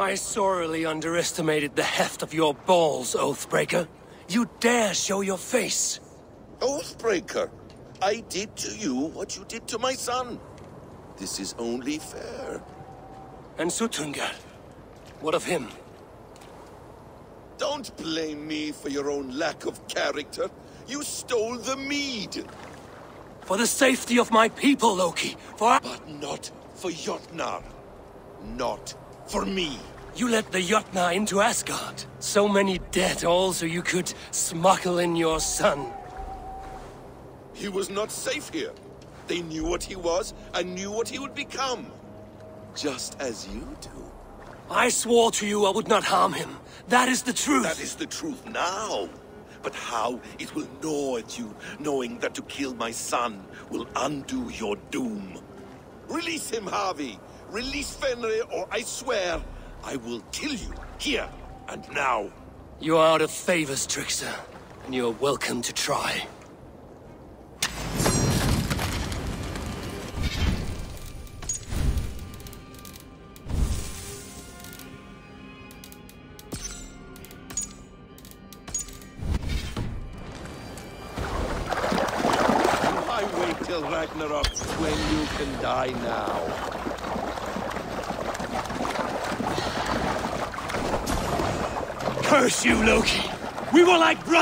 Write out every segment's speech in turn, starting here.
I sorely underestimated the heft of your balls, Oathbreaker. You dare show your face. Oathbreaker, I did to you what you did to my son. This is only fair. And Suttungr? What of him? Don't blame me for your own lack of character. You stole the mead. For the safety of my people, Loki. For... But not for Jotnar. Not for me. You let the Jotnar into Asgard. So many dead, all so you could smuggle in your son. He was not safe here. They knew what he was, and knew what he would become. Just as you do. I swore to you I would not harm him. That is the truth. That is the truth now. But how it will gnaw at you, knowing that to kill my son will undo your doom. Release him, Havi! Release Fenrir, or I swear, I will kill you, here and now. You are out of favors, Trickster. And you are welcome to try.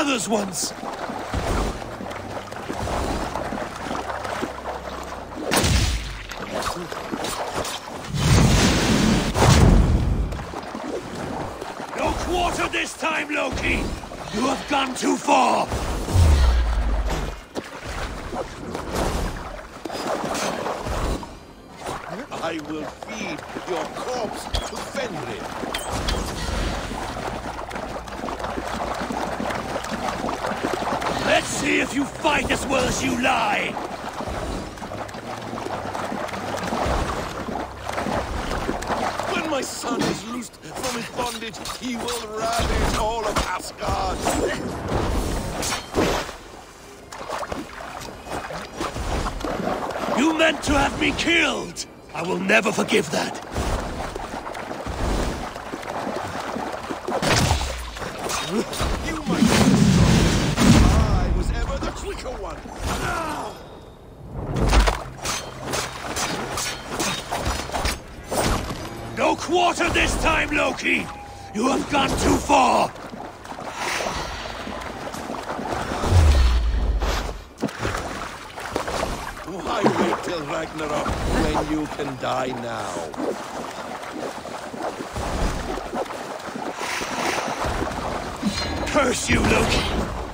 Were like never forgive that! You might. I was ever the quicker one. No quarter this time, Loki! You have gone too far! Till Ragnarok when you can die now? Curse you, Loki!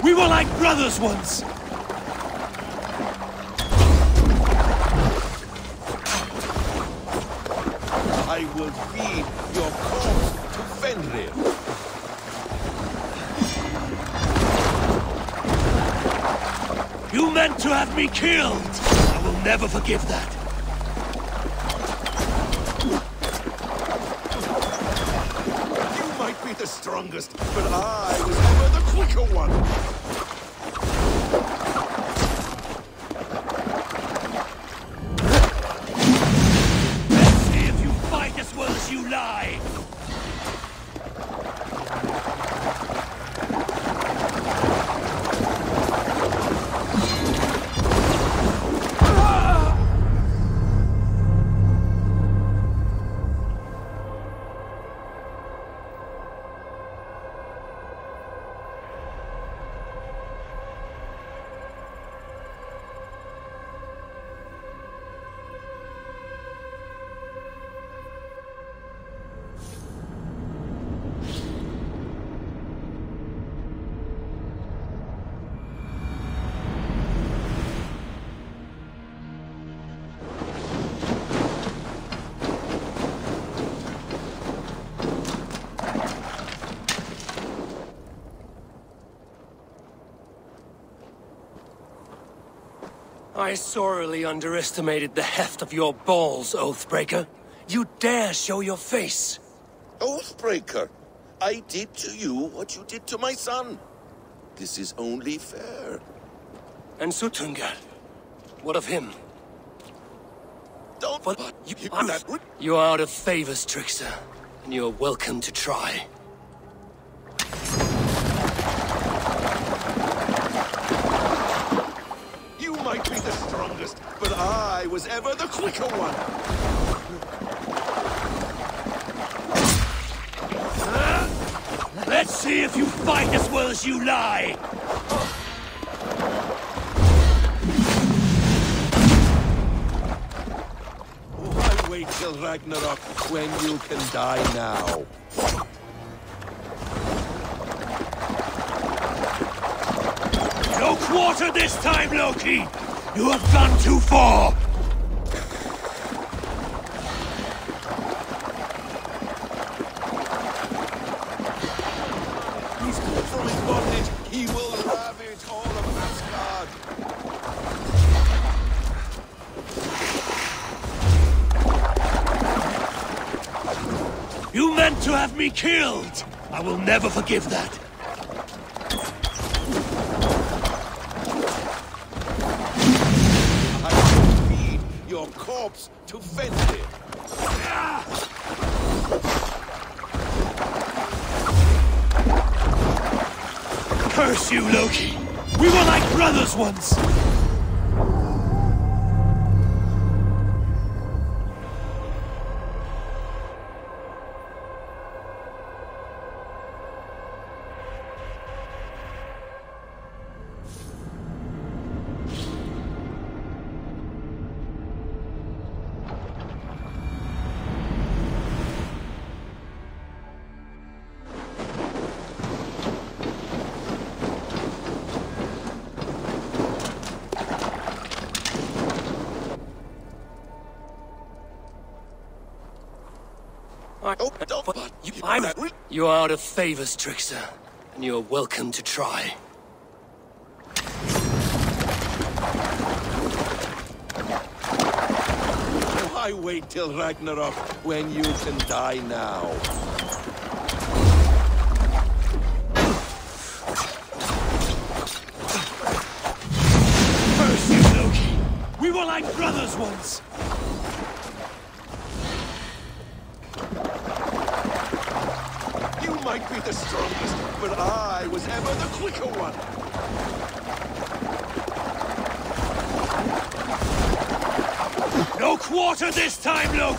We were like brothers once! I will feed your corpse to Fenrir. You meant to have me killed! Never forgive that! I sorely underestimated the heft of your balls, Oathbreaker. You dare show your face. Oathbreaker, I did to you what you did to my son. This is only fair. And Suttungr? What of him? Don't What? you, you are out of favors, Trickster. and you're welcome to try. Was ever the quicker one. Let's see if you fight as well as you lie! Why wait till Ragnarok when you can die now? No quarter this time, Loki! You have gone too far! Will never forgive that. I will feed your corpse to Fenrir. Curse you, Loki! We were like brothers once! I'm... You're out of favors, Trickster, and you're welcome to try. Why wait till Ragnarok when you can die now? Curse you, Loki! We were like brothers once!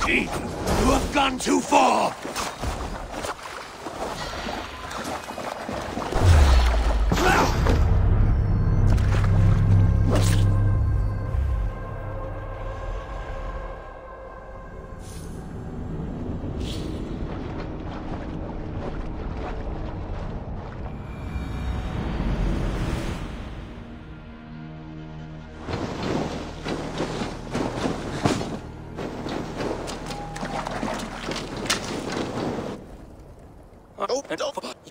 You have gone too far!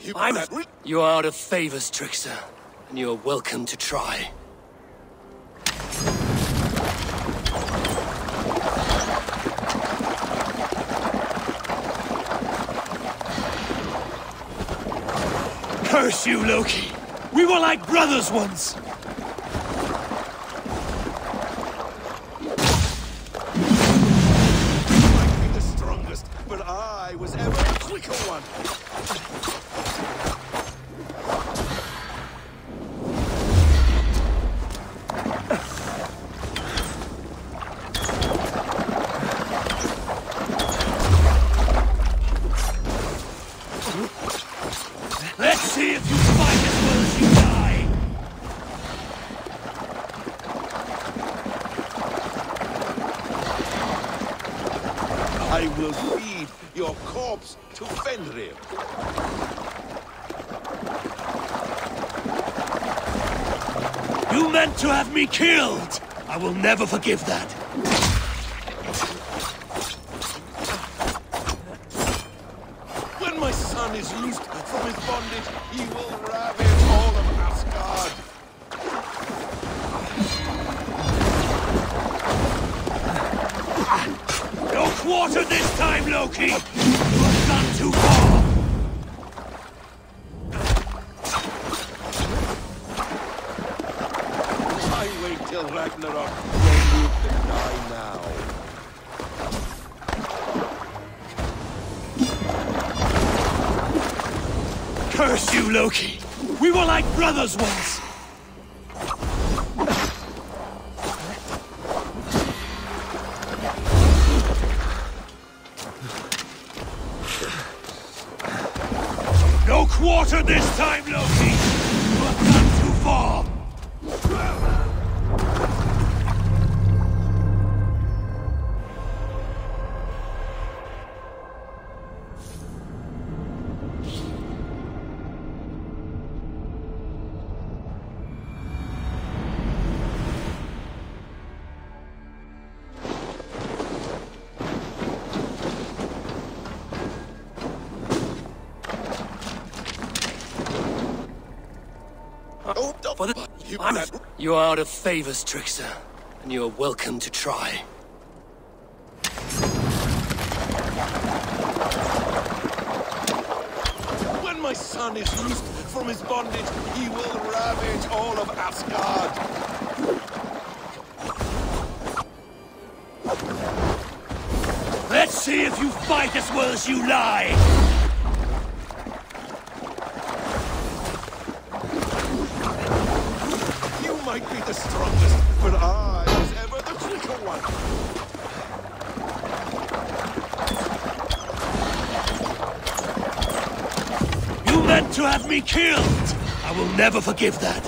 You- I'm... You're out of favors, Trickster, and you're welcome to try. Curse you, Loki! We were like brothers once! Have me killed! I will never forgive that. You are out of favors, Trickster, and you are welcome to try. When my son is loosed from his bondage, he will ravage all of Asgard. Let's see if you fight as well as you lie! Never forgive that.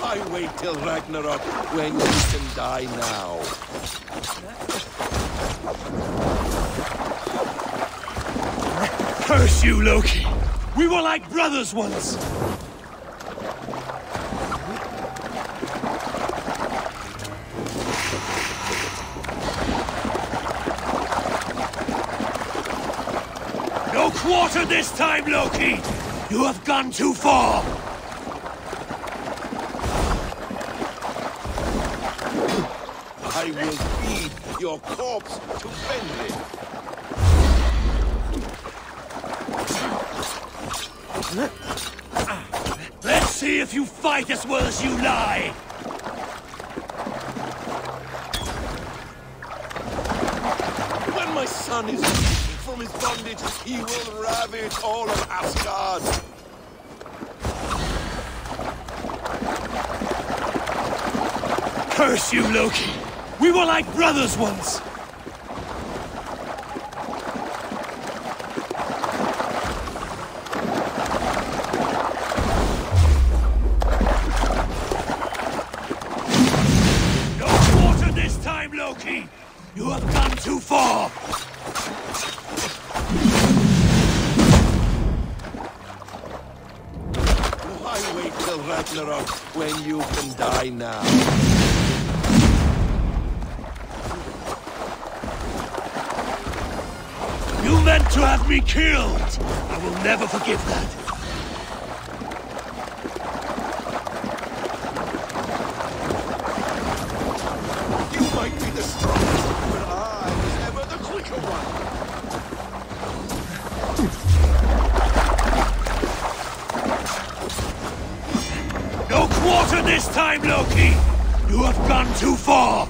Why wait till Ragnarok when you can die now? Curse you, Loki! We were like brothers once! Time, Loki! You have gone too far! I will feed your corpse to Fenrir. Let's see if you fight as well as you brothers once! I will never forgive that. You might be the strongest, but I was ever the quicker one. No quarter this time, Loki! You have gone too far!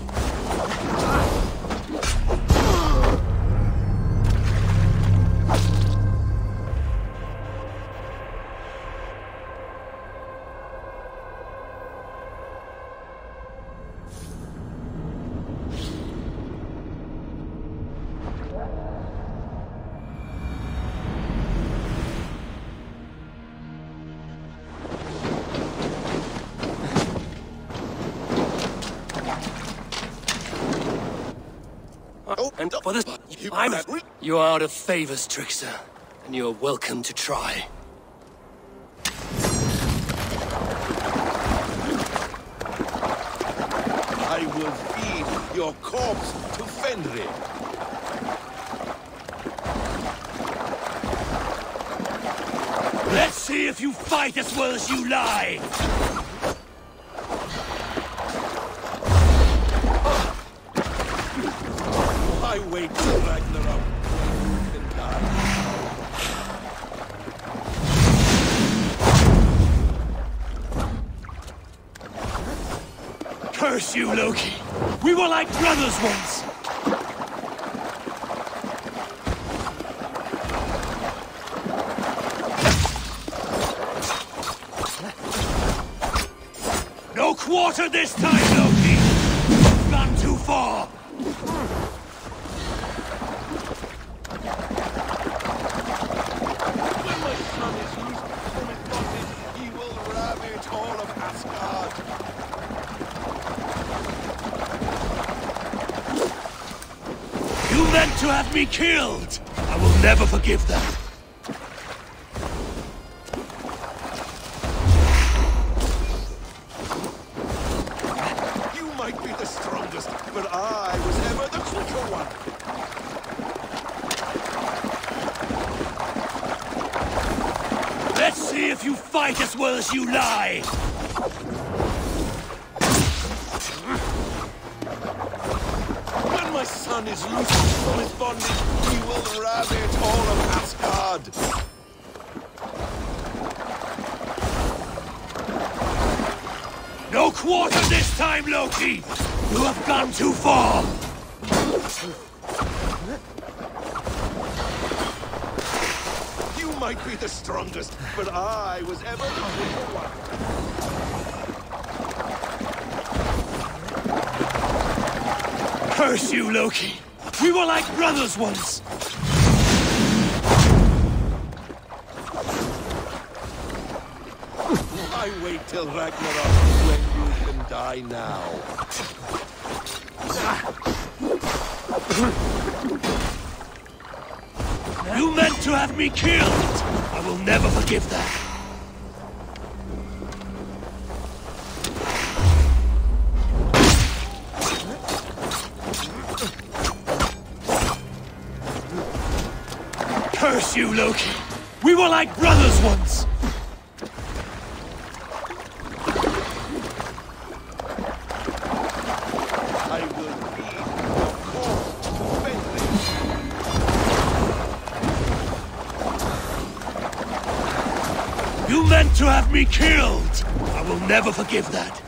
You are out of favors, Trickster, and you are welcome to try. I will feed your corpse to Fenrir. Let's see if you fight as well as you lie! Curse you, Loki! We were like brothers once! No quarter this time, Loki! You've gone too far! When my son is loosed from his bondage, he will ravage all of Asgard. You meant killed! I will never forgive that. You might be the strongest, but I was ever the quicker one. Let's see if you fight as well as you lie! Curse you, Loki! We were like brothers once! I wait till Ragnarok when you can die now. You meant to have me killed! I will never forgive that. Like brothers once! You meant to have me killed! I will never forgive that.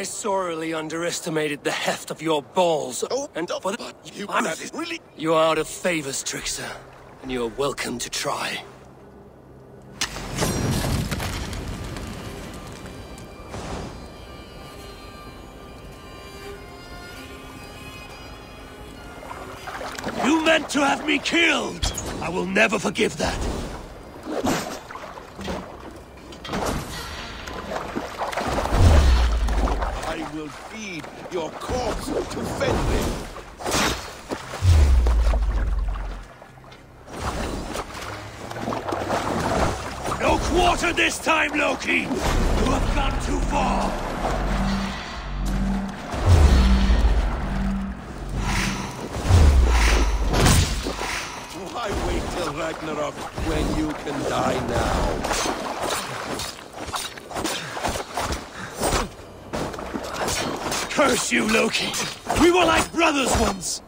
I sorely underestimated the heft of your balls. Oh, and for but you- I'm- really- You are out of favors, Trickster, and you are welcome to try. You meant to have me killed! I will never forgive that. No quarter this time, Loki! You have gone too far! Why wait till Ragnarok when you can die now? Curse you, Loki! We were like brothers once!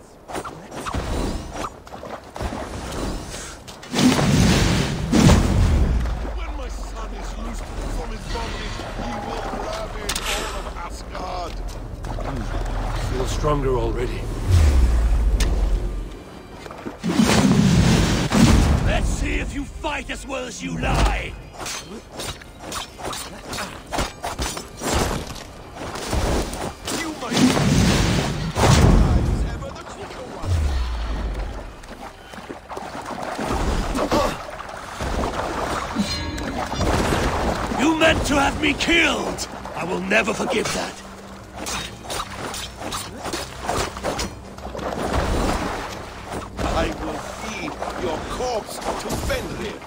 You meant to have me killed! I will never forgive that. I will feed your corpse to Fenrir.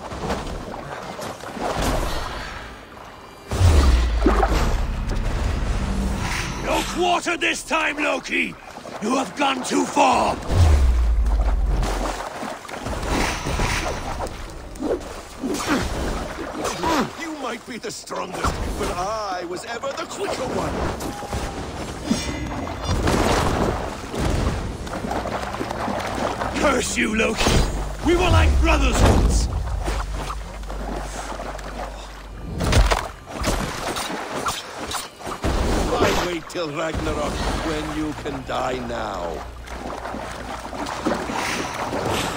No quarter this time, Loki! You have gone too far! You might be the strongest, but I was ever the quicker one. Curse you, Loki! We were like brothers once! Why wait till Ragnarok when you can die now?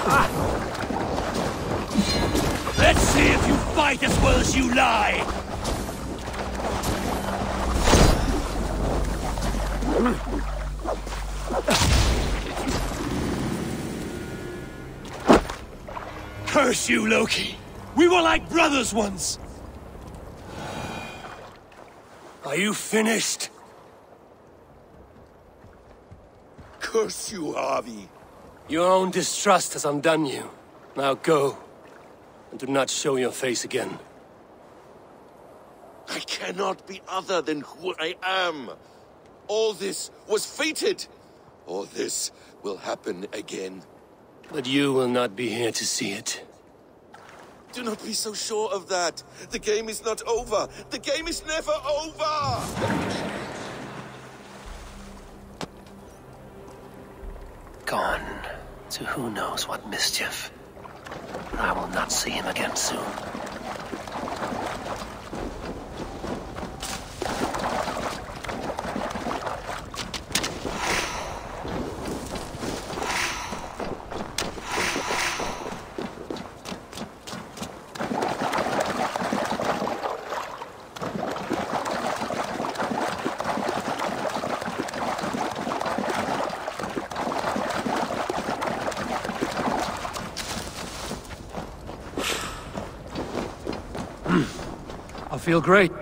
Ah! Let's see if you fight as well as you lie! You, Loki! We were like brothers once! Are you finished? Curse you, Havi. Your own distrust has undone you. Now go. And do not show your face again. I cannot be other than who I am. All this was fated. All this will happen again. But you will not be here to see it. Do not be so sure of that. The game is not over. The game is never over. Gone to who knows what mischief. I will not see him again soon. Feel great.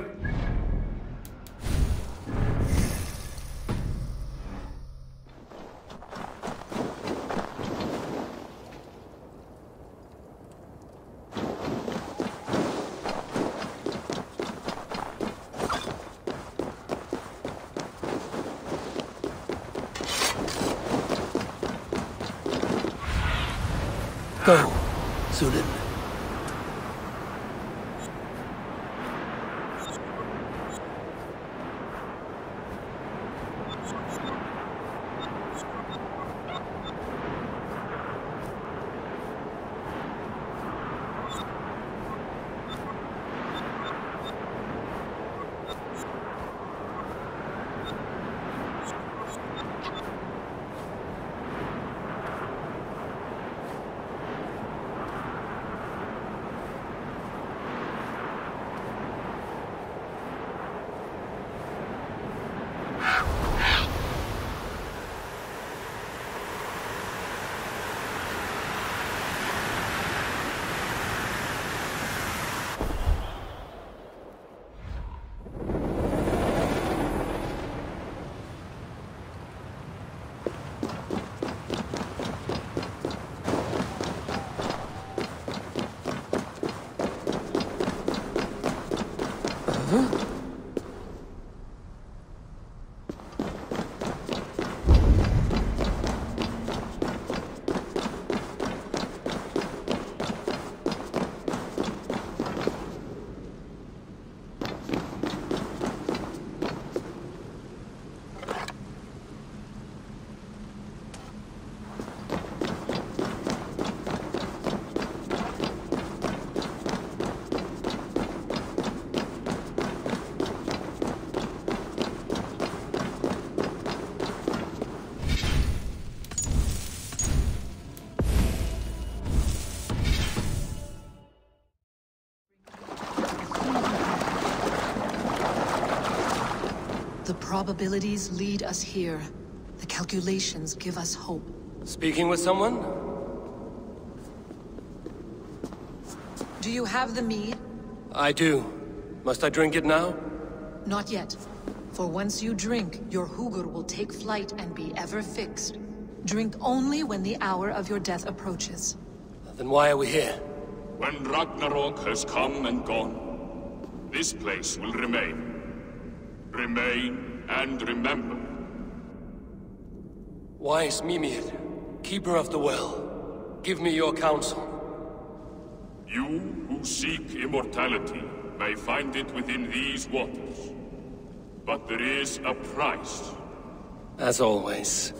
Probabilities lead us here. The calculations give us hope. Speaking with someone? Do you have the mead? I do. Must I drink it now? Not yet. For once you drink, your Hugur will take flight and be ever fixed. Drink only when the hour of your death approaches. Then why are we here? When Ragnarok has come and gone, this place will remain. Remain and remember. Wise Mimir, keeper of the well, give me your counsel. You who seek immortality may find it within these waters. But there is a price. As always.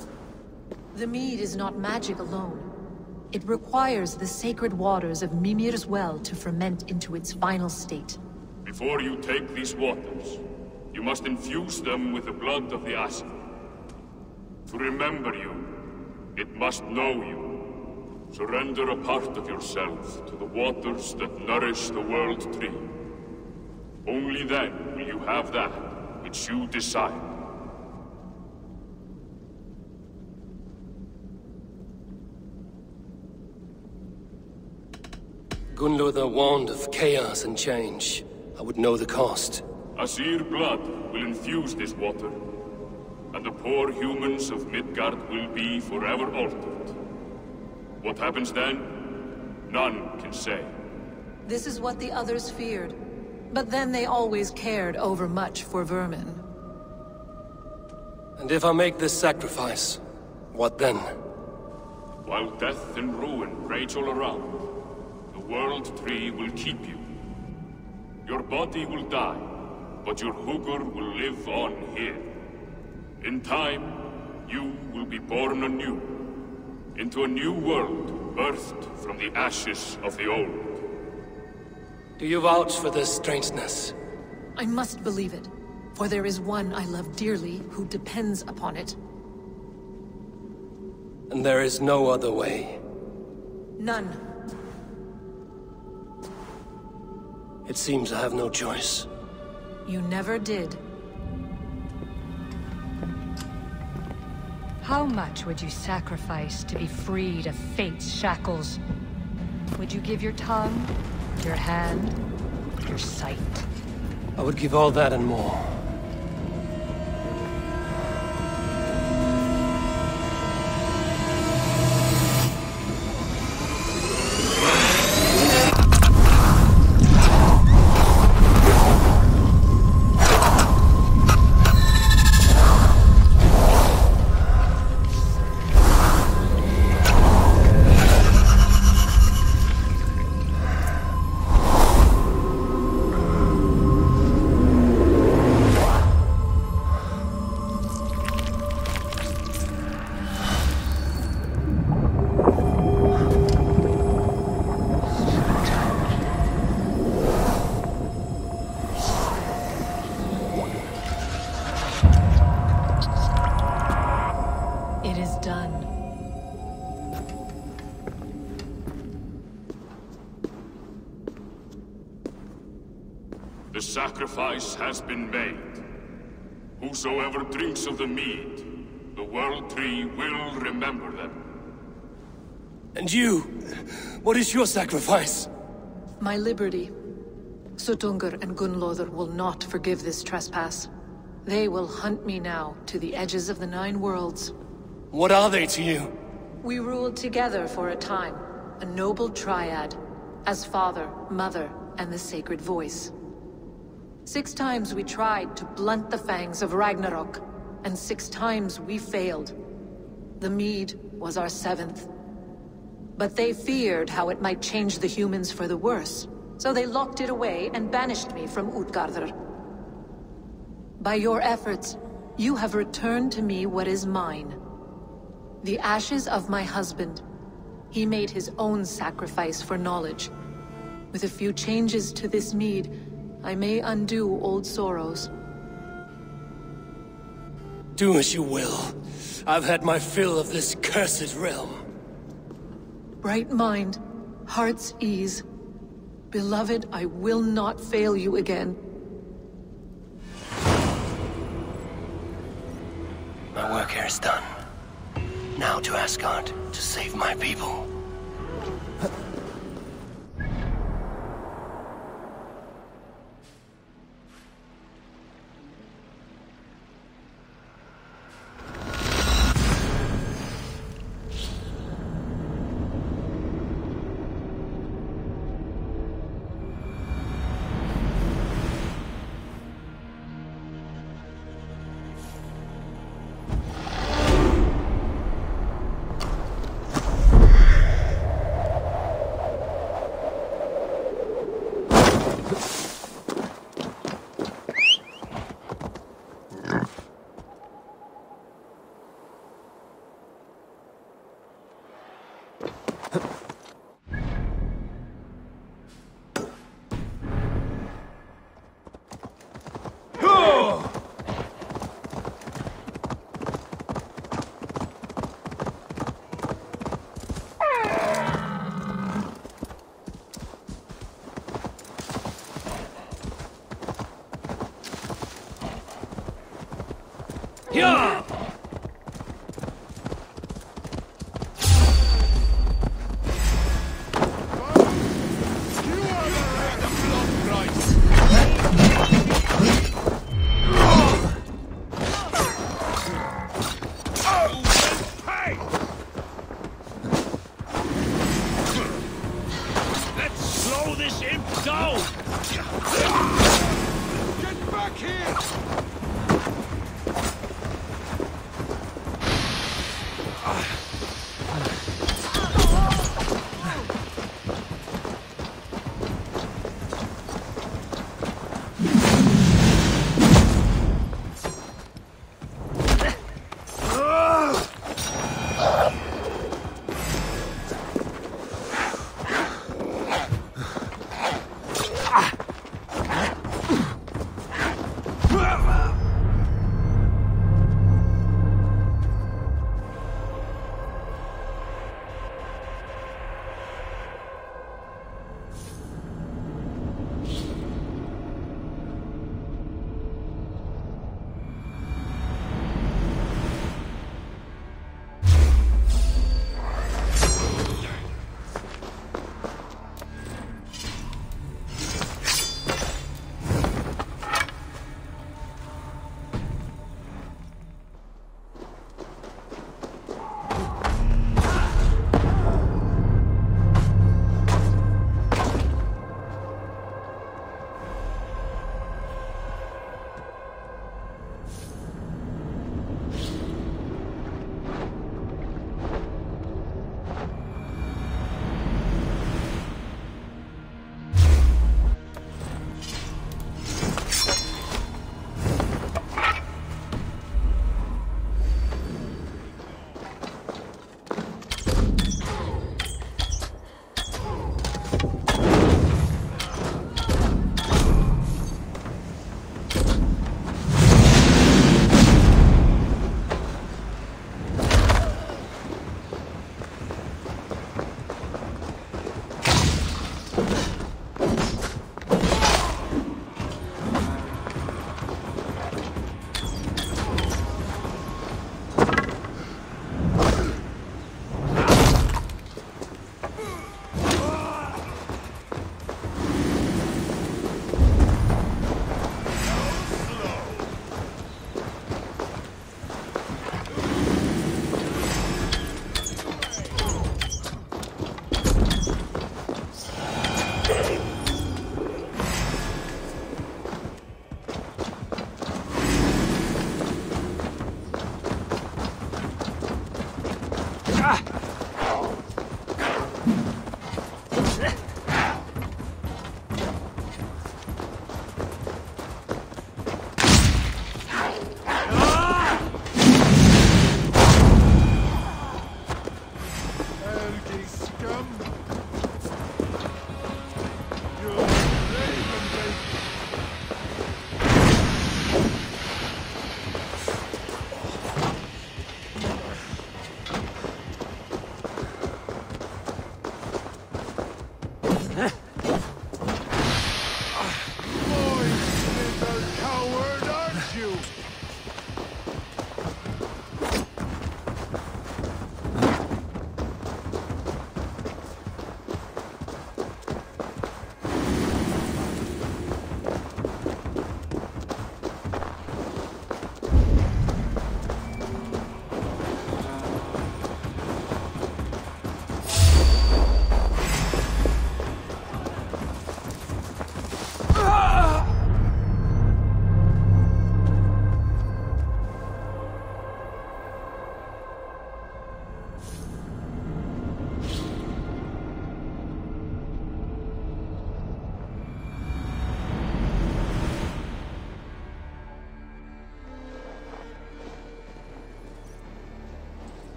The mead is not magic alone. It requires the sacred waters of Mimir's well to ferment into its final state. Before you take these waters, you must infuse them with the blood of the Aesir. To remember you, it must know you. Surrender a part of yourself to the waters that nourish the World Tree. Only then will you have that which you desire. Gunnlodr warned of chaos and change. I would know the cost. Aesir blood will infuse this water, and the poor humans of Midgard will be forever altered. What happens then? None can say. This is what the others feared. But then they always cared overmuch for vermin. And if I make this sacrifice, what then? While death and ruin rage all around, the World Tree will keep you. Your body will die, but your Hugur will live on here. In time, you will be born anew, into a new world birthed from the ashes of the old. Do you vouch for this strangeness? I must believe it, for there is one I love dearly who depends upon it. And there is no other way. None. It seems I have no choice. You never did. How much would you sacrifice to be freed of fate's shackles? Would you give your tongue, your hand, your sight? I would give all that and more. Has been made. Whosoever drinks of the mead, the World Tree will remember them. And you? What is your sacrifice? My liberty. Suttungr and Gunnlodr will not forgive this trespass. They will hunt me now to the edges of the Nine Worlds. What are they to you? We ruled together for a time, a noble triad, as father, mother, and the sacred voice. Six times we tried to blunt the fangs of Ragnarok, and six times we failed. The mead was our seventh. But they feared how it might change the humans for the worse, so they locked it away and banished me from Utgardr. By your efforts, you have returned to me what is mine. The ashes of my husband. He made his own sacrifice for knowledge. With a few changes to this mead, I may undo old sorrows. Do as you will. I've had my fill of this cursed realm. Bright mind, heart's ease. Beloved, I will not fail you again. My work here is done. Now to Asgard to save my people.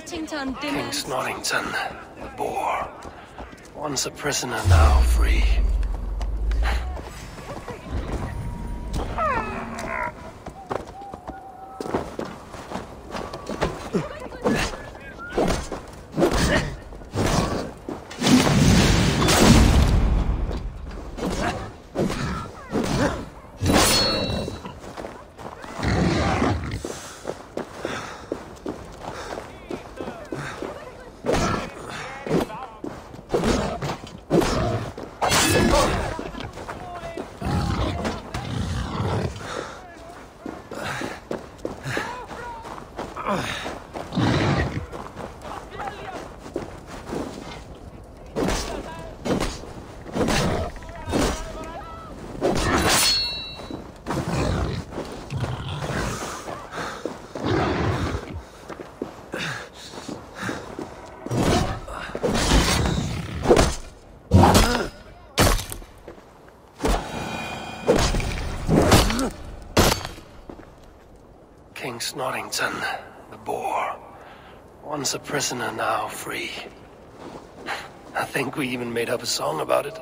Snortington King Snorrington, the boar. Once a prisoner, now free. King Snorrington, the boar. Once a prisoner, now free. I think we even made up a song about it.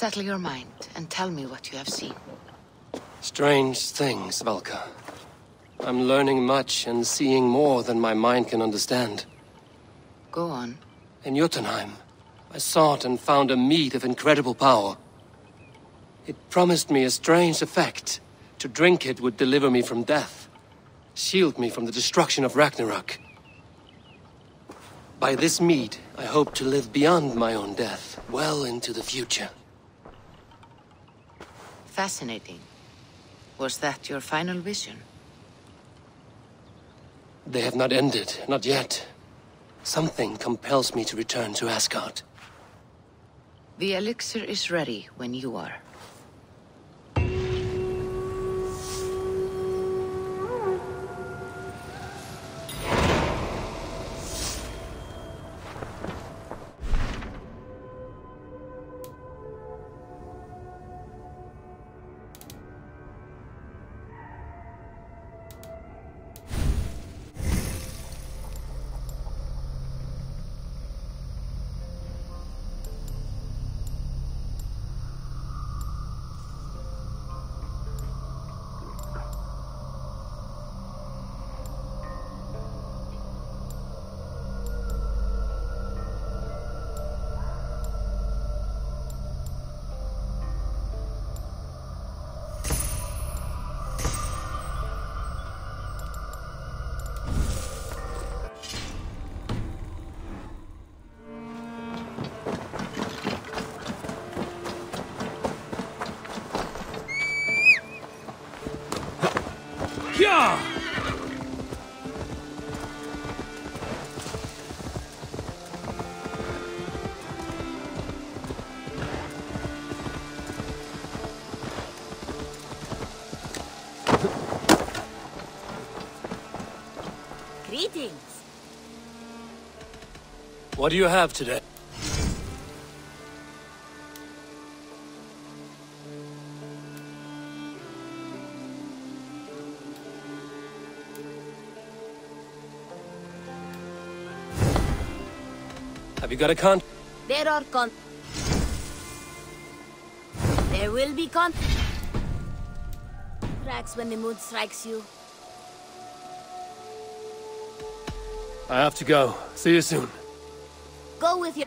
Settle your mind and tell me what you have seen. Strange things, Valka. I'm learning much and seeing more than my mind can understand. Go on. In Jotunheim, I sought and found a mead of incredible power. It promised me a strange effect. To drink it would deliver me from death, shield me from the destruction of Ragnarok. By this mead, I hope to live beyond my own death, well into the future. Fascinating. Was that your final vision? They have not ended, not yet. Something compels me to return to Asgard. The elixir is ready when you are. What do you have today? Have you got a con? There are con. There will be con. Tracks when the mood strikes you. I have to go. See you soon. Go with your...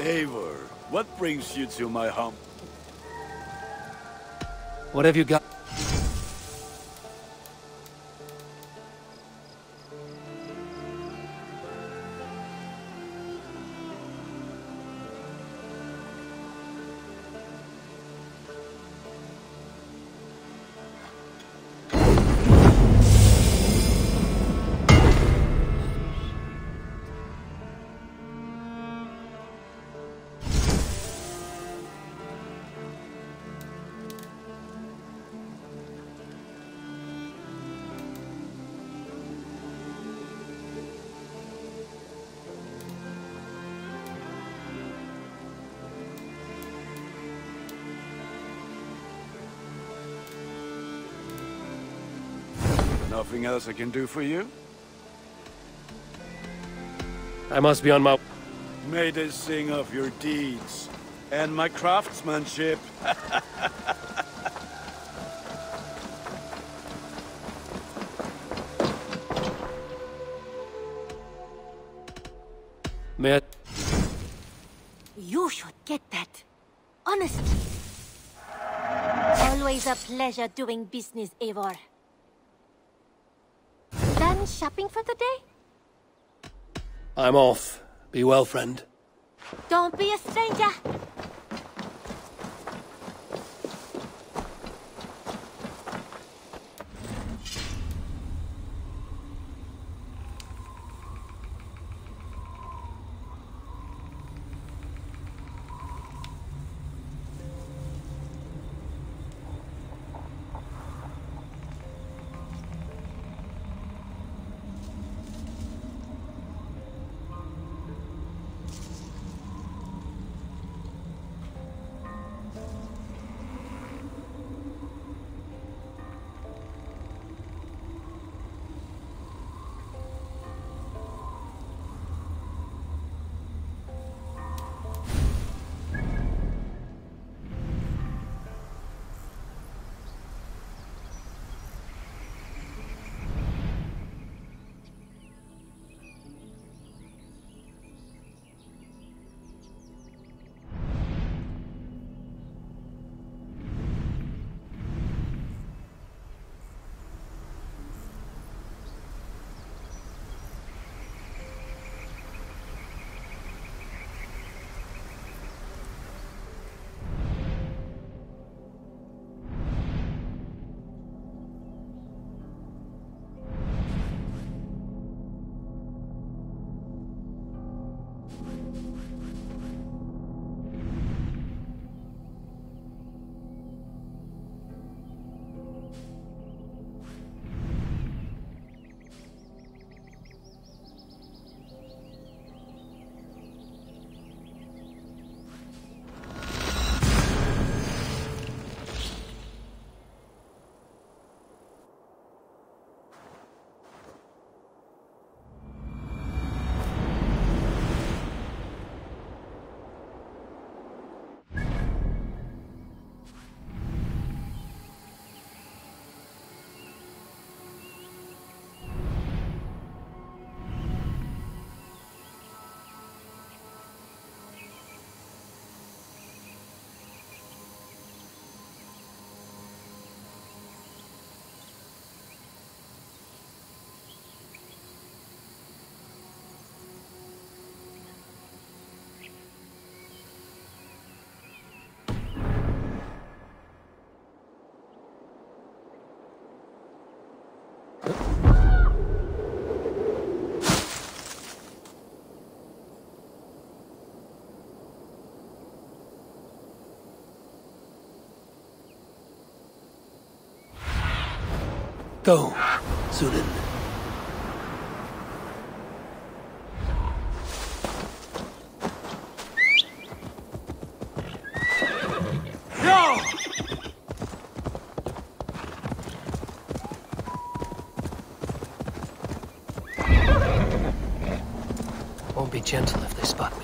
Eivor, what brings you to my home? What have you got? Nothing else I can do for you? I must be on my... May they sing of your deeds and my craftsmanship. May I... You should get that. Honestly. Always a pleasure doing business, Eivor. Done shopping for the day? I'm off. Be well, friend. Don't be a stranger. Go, Sudan. Won't be gentle if they spot me.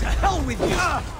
To hell with you!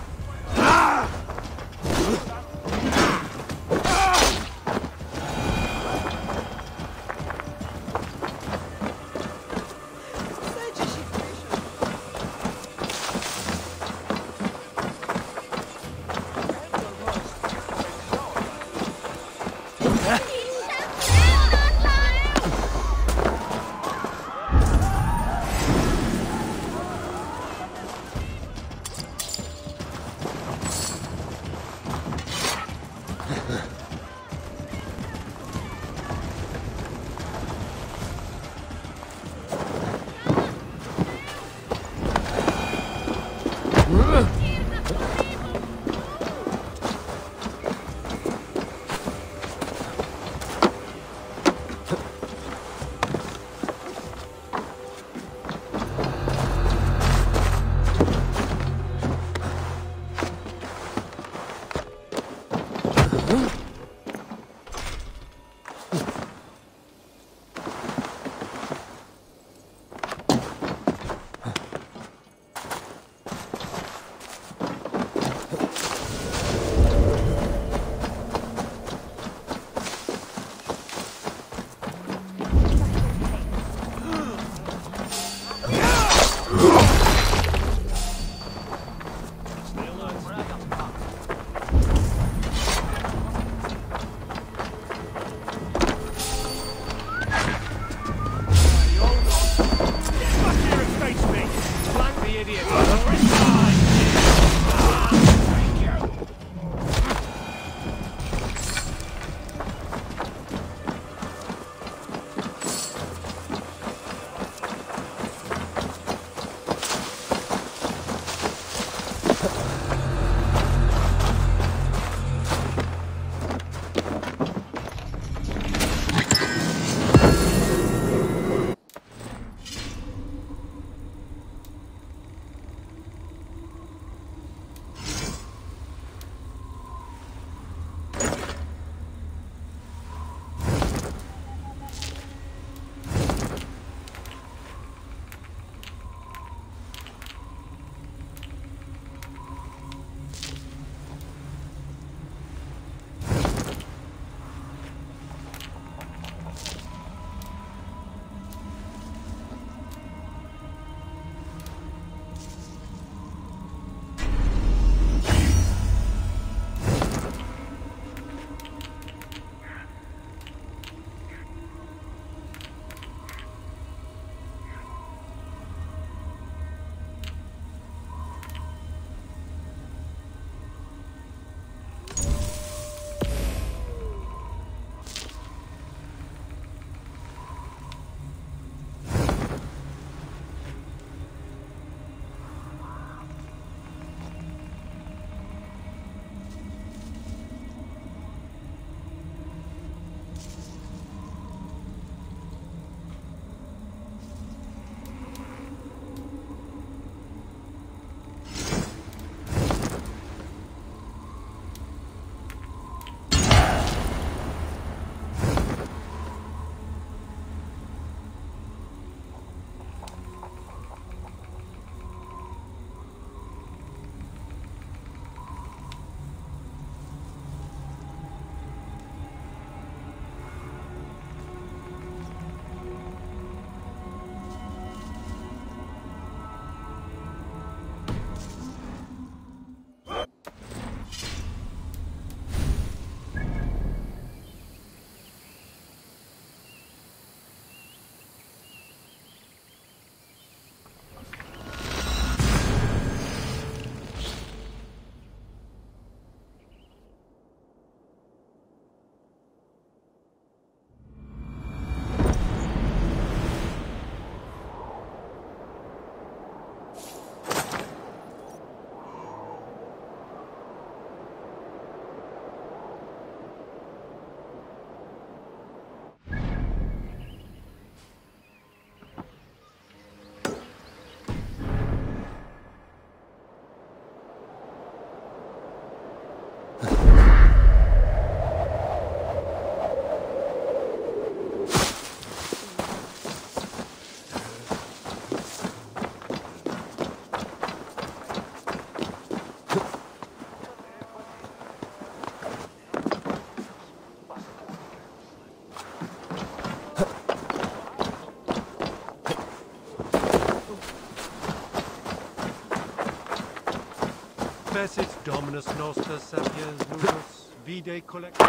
Confessit Dominus Noster Sapiens Nutus Vide Collector.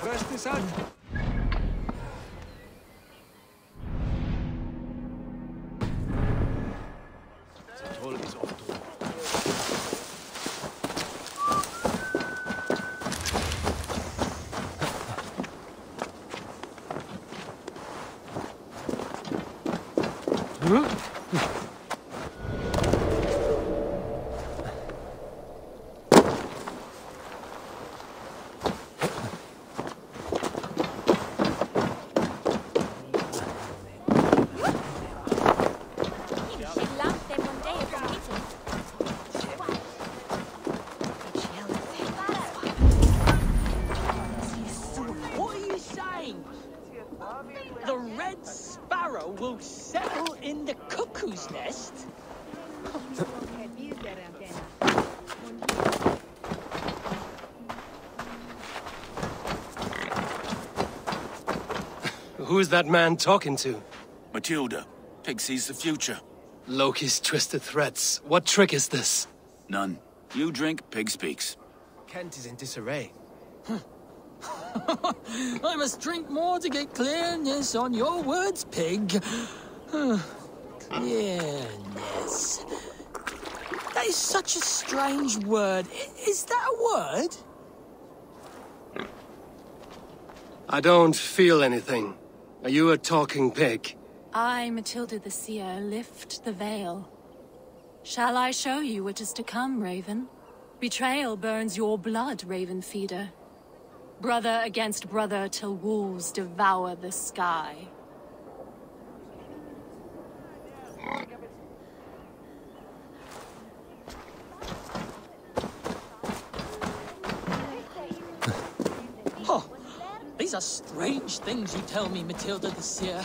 Press this out. Who's that man talking to? Matilda. Pig sees the future. Loki's twisted threats. What trick is this? None. You drink, pig speaks. Kent is in disarray. I must drink more to get clearness on your words, pig. clearness. That is such a strange word. I- Is that a word? I don't feel anything. Are you a talking pig? I, Matilda the Seer, lift the veil. Shall I show you what is to come, Raven? Betrayal burns your blood, Raven Feeder. Brother against brother till wolves devour the sky. These are strange things you tell me, Matilda the Seer.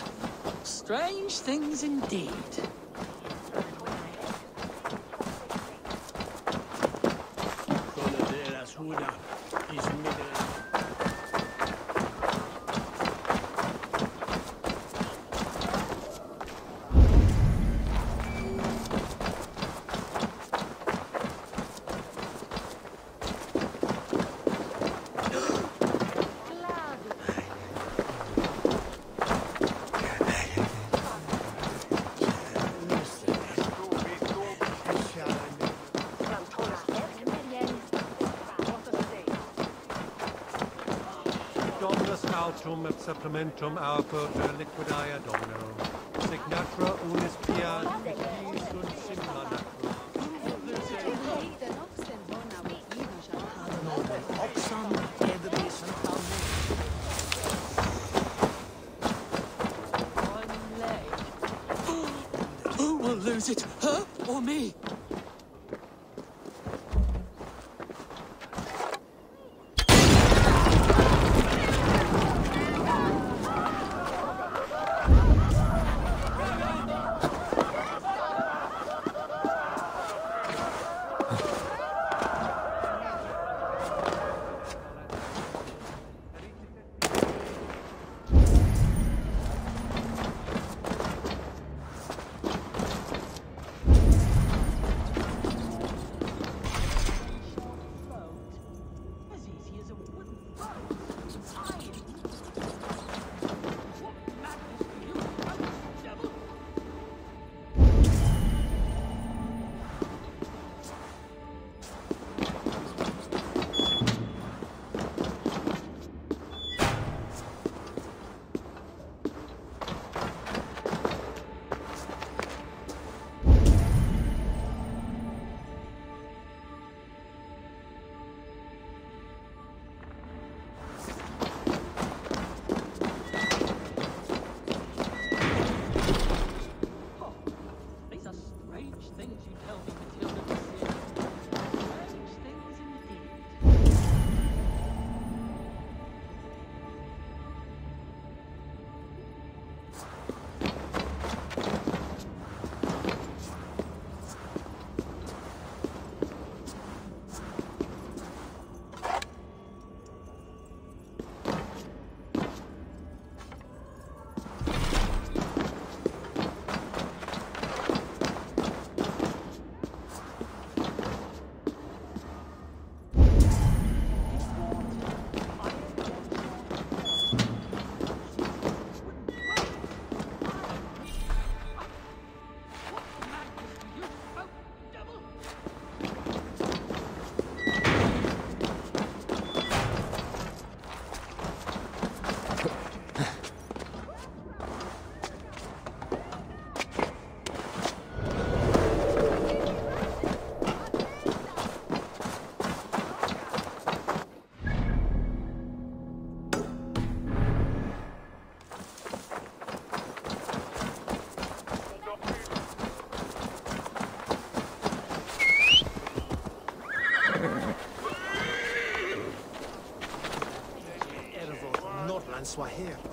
Strange things indeed. Supplementum auperta liquidae domino. Signatra unis Swahili.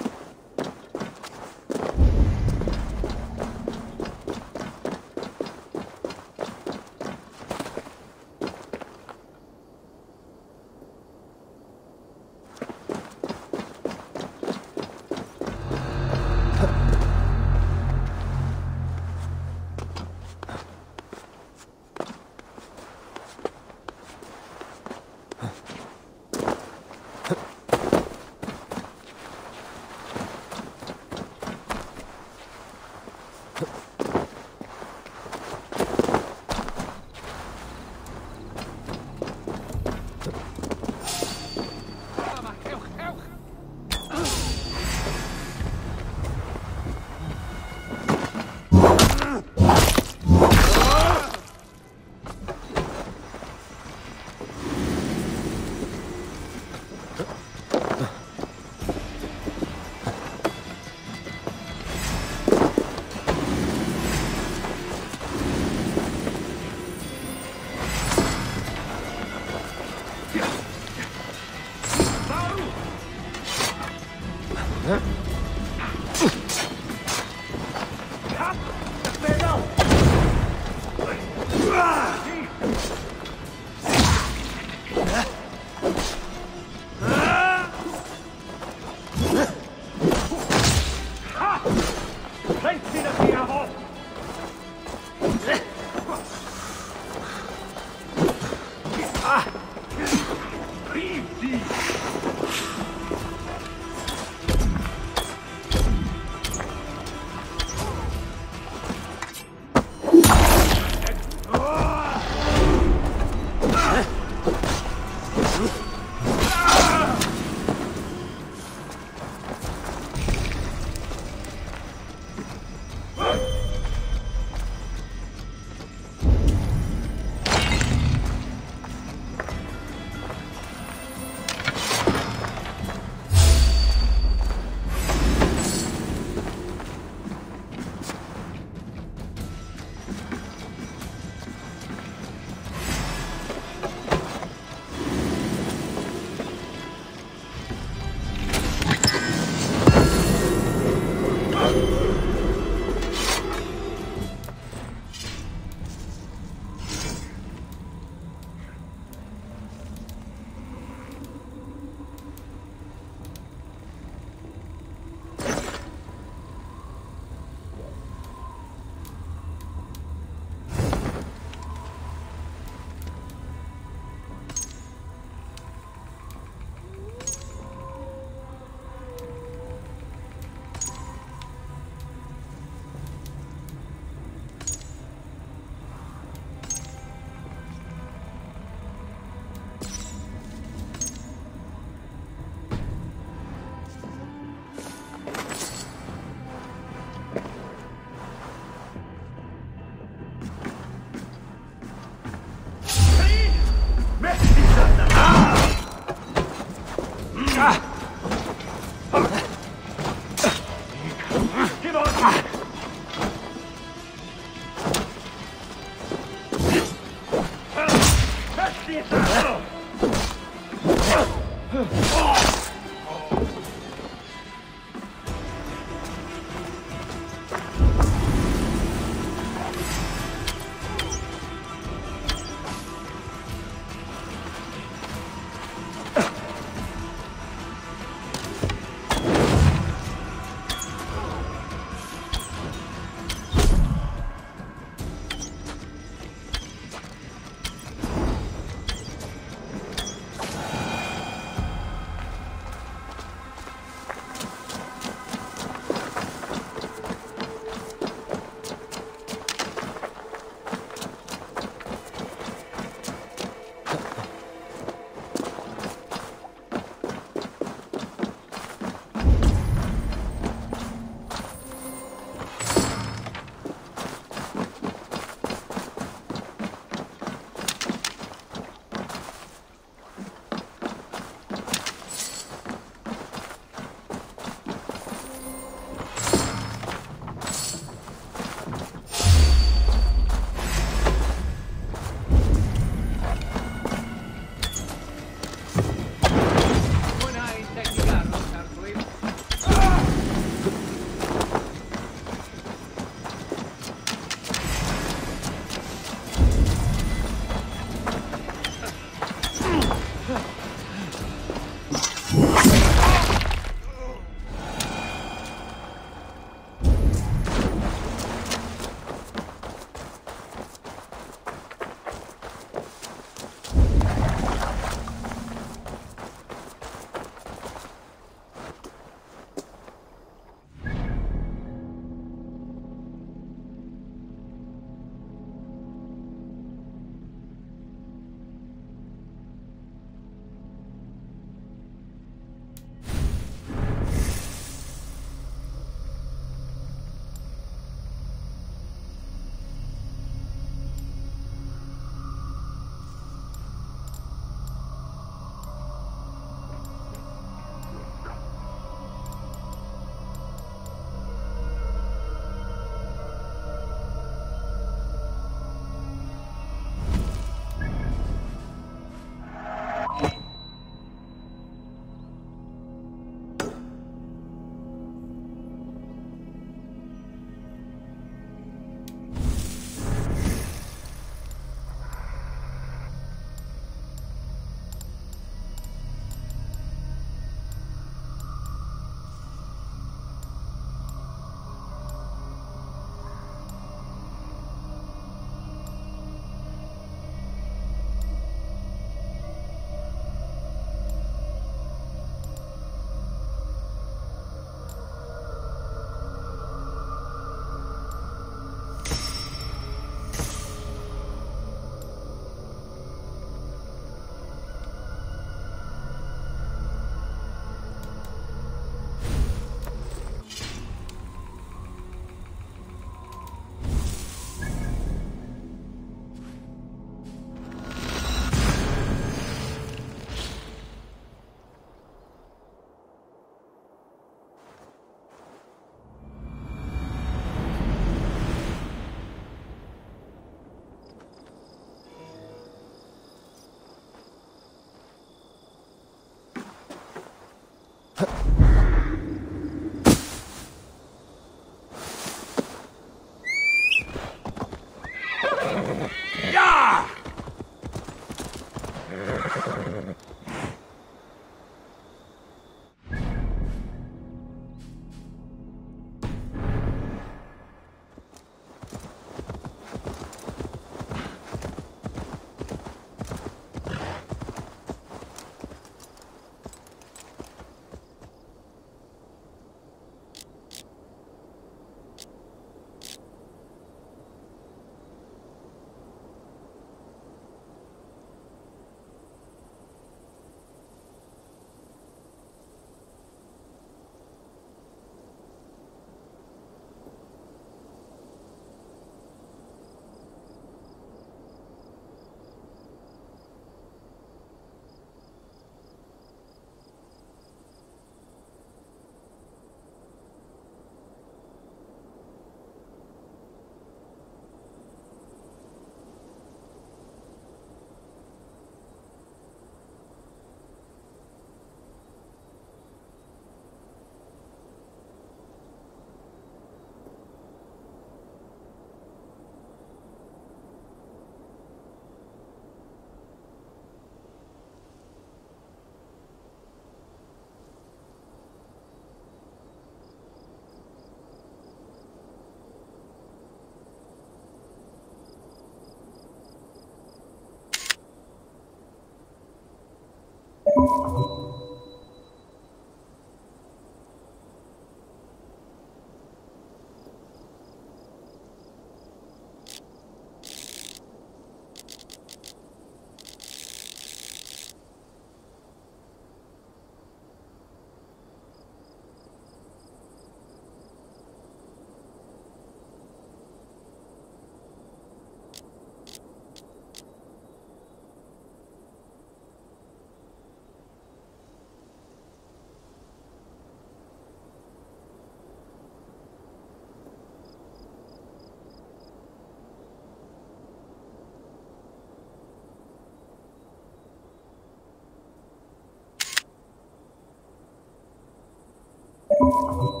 Yeah! Yeah!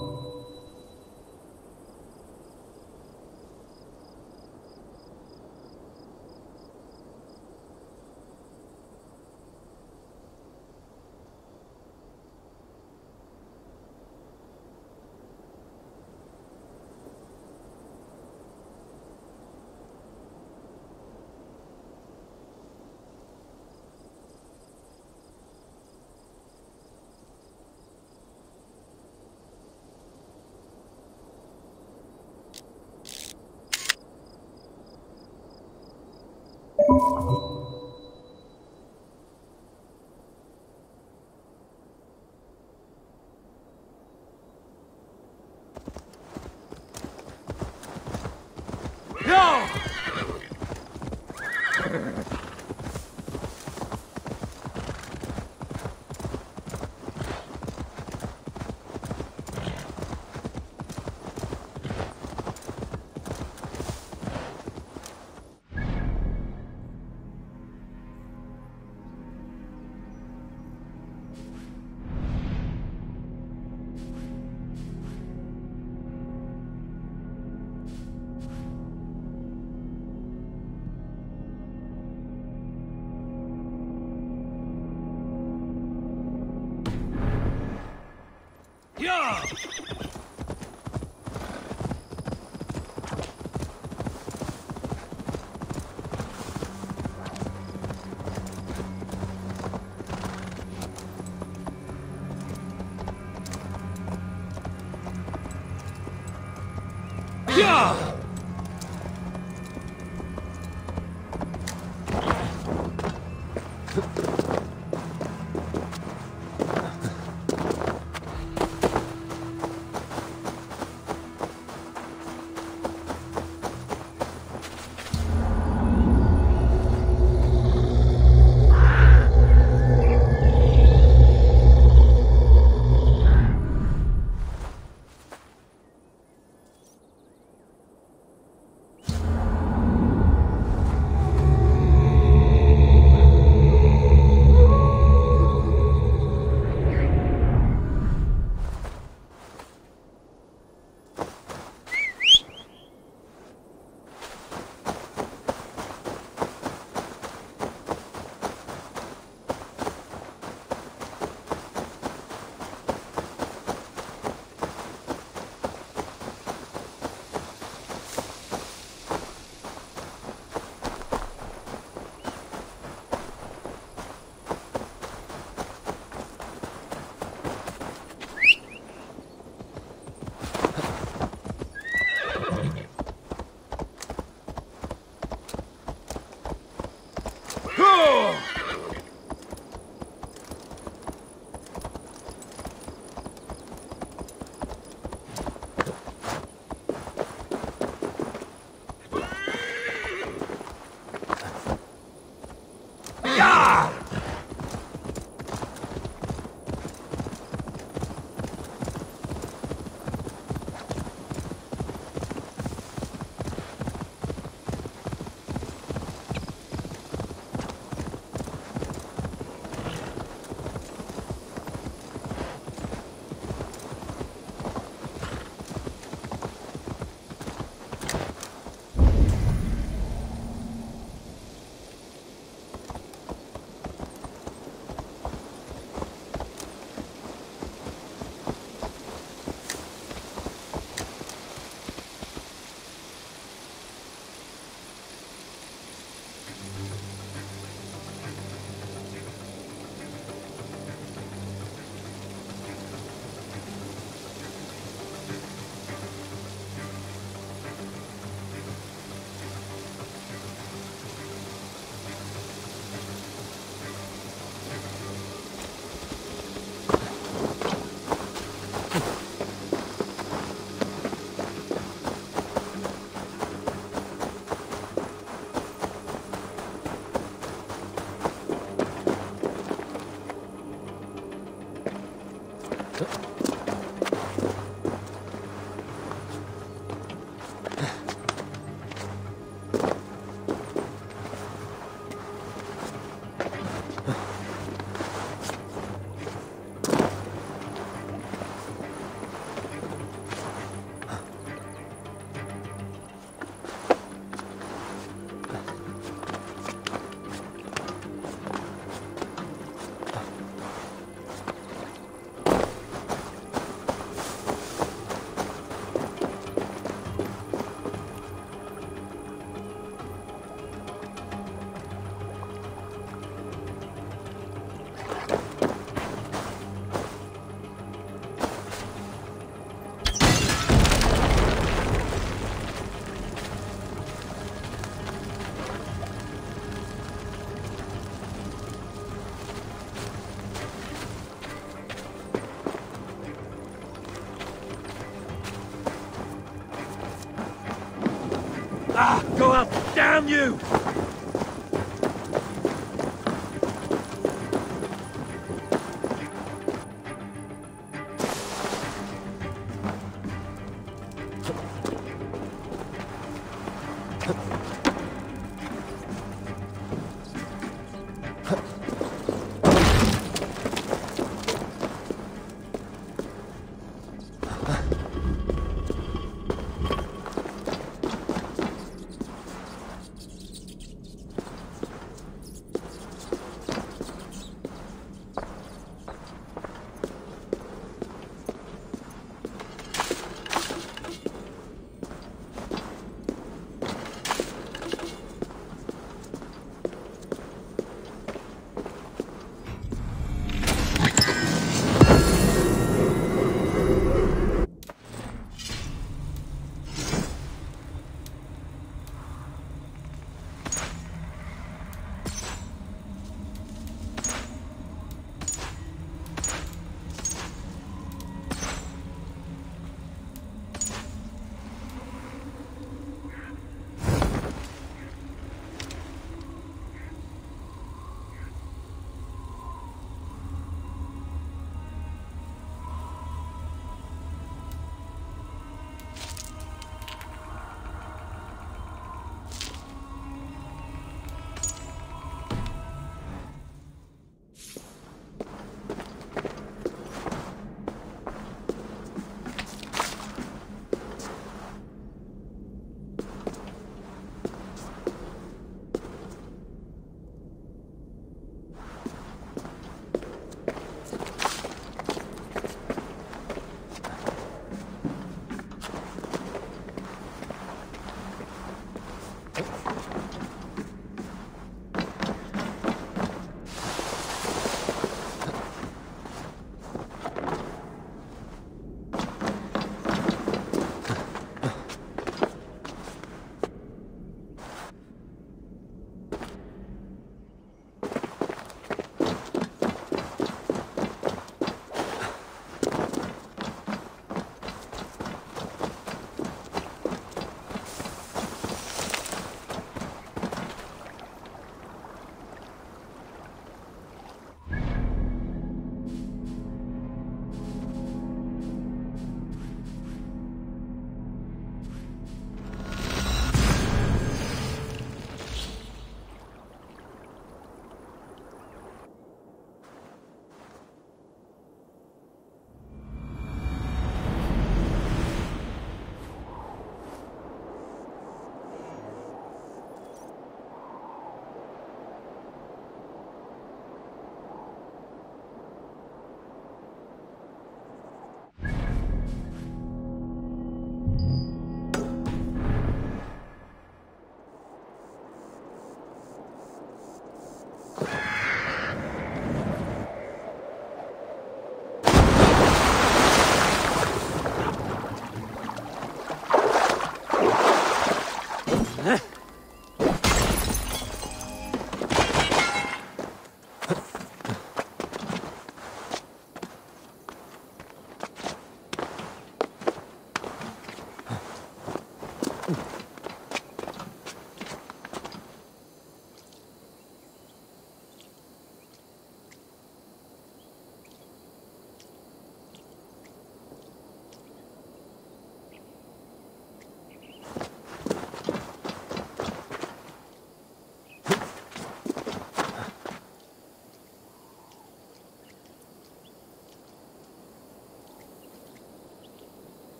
Damn you!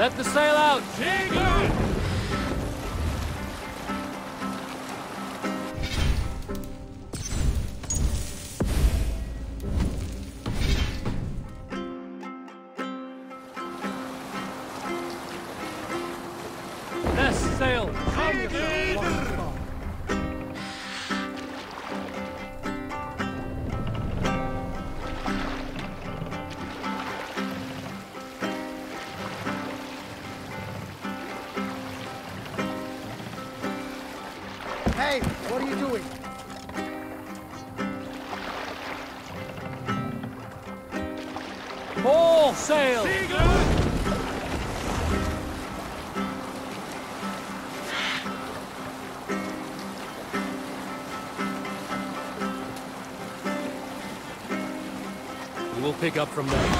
Let the sail out! Pick up from there.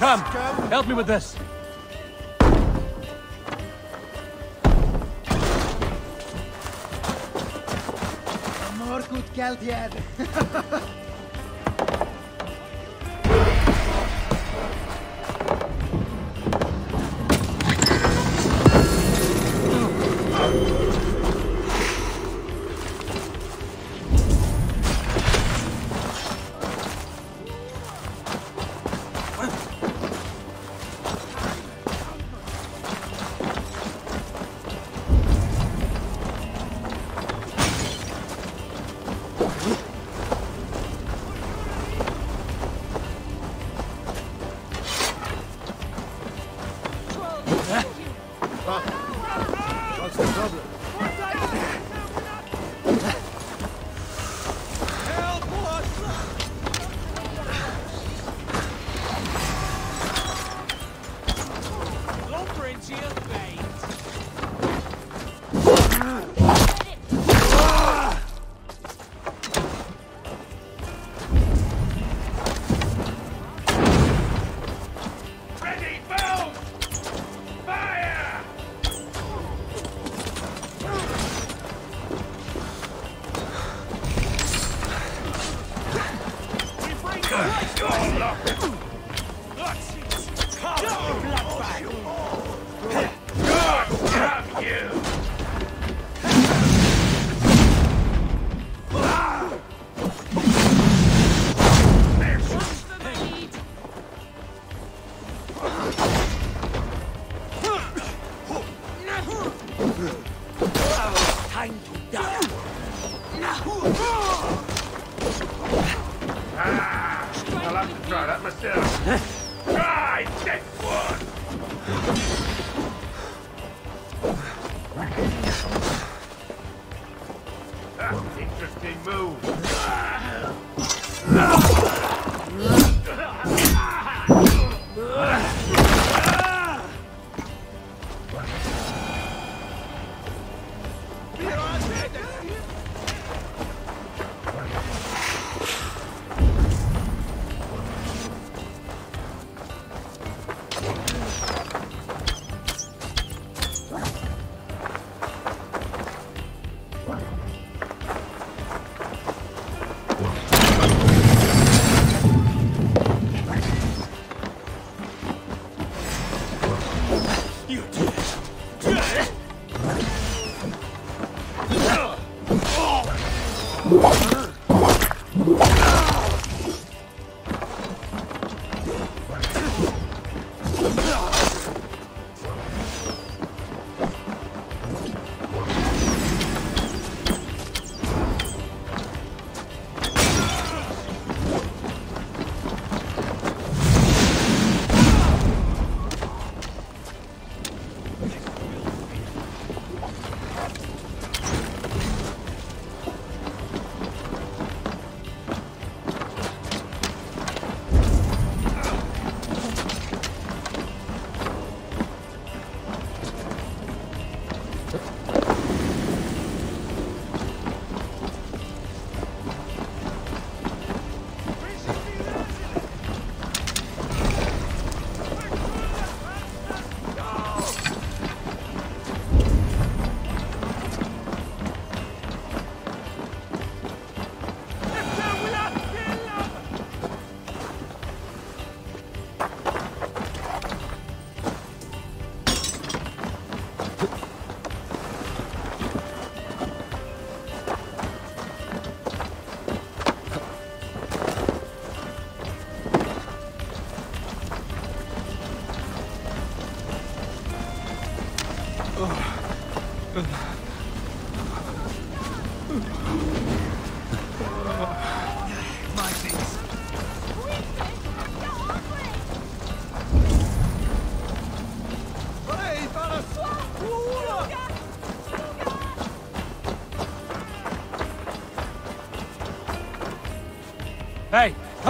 Come, help me with this. More good geld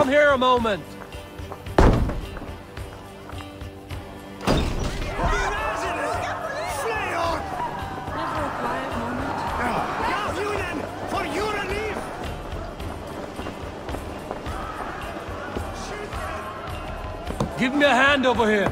Come here a moment. Give me a hand over here.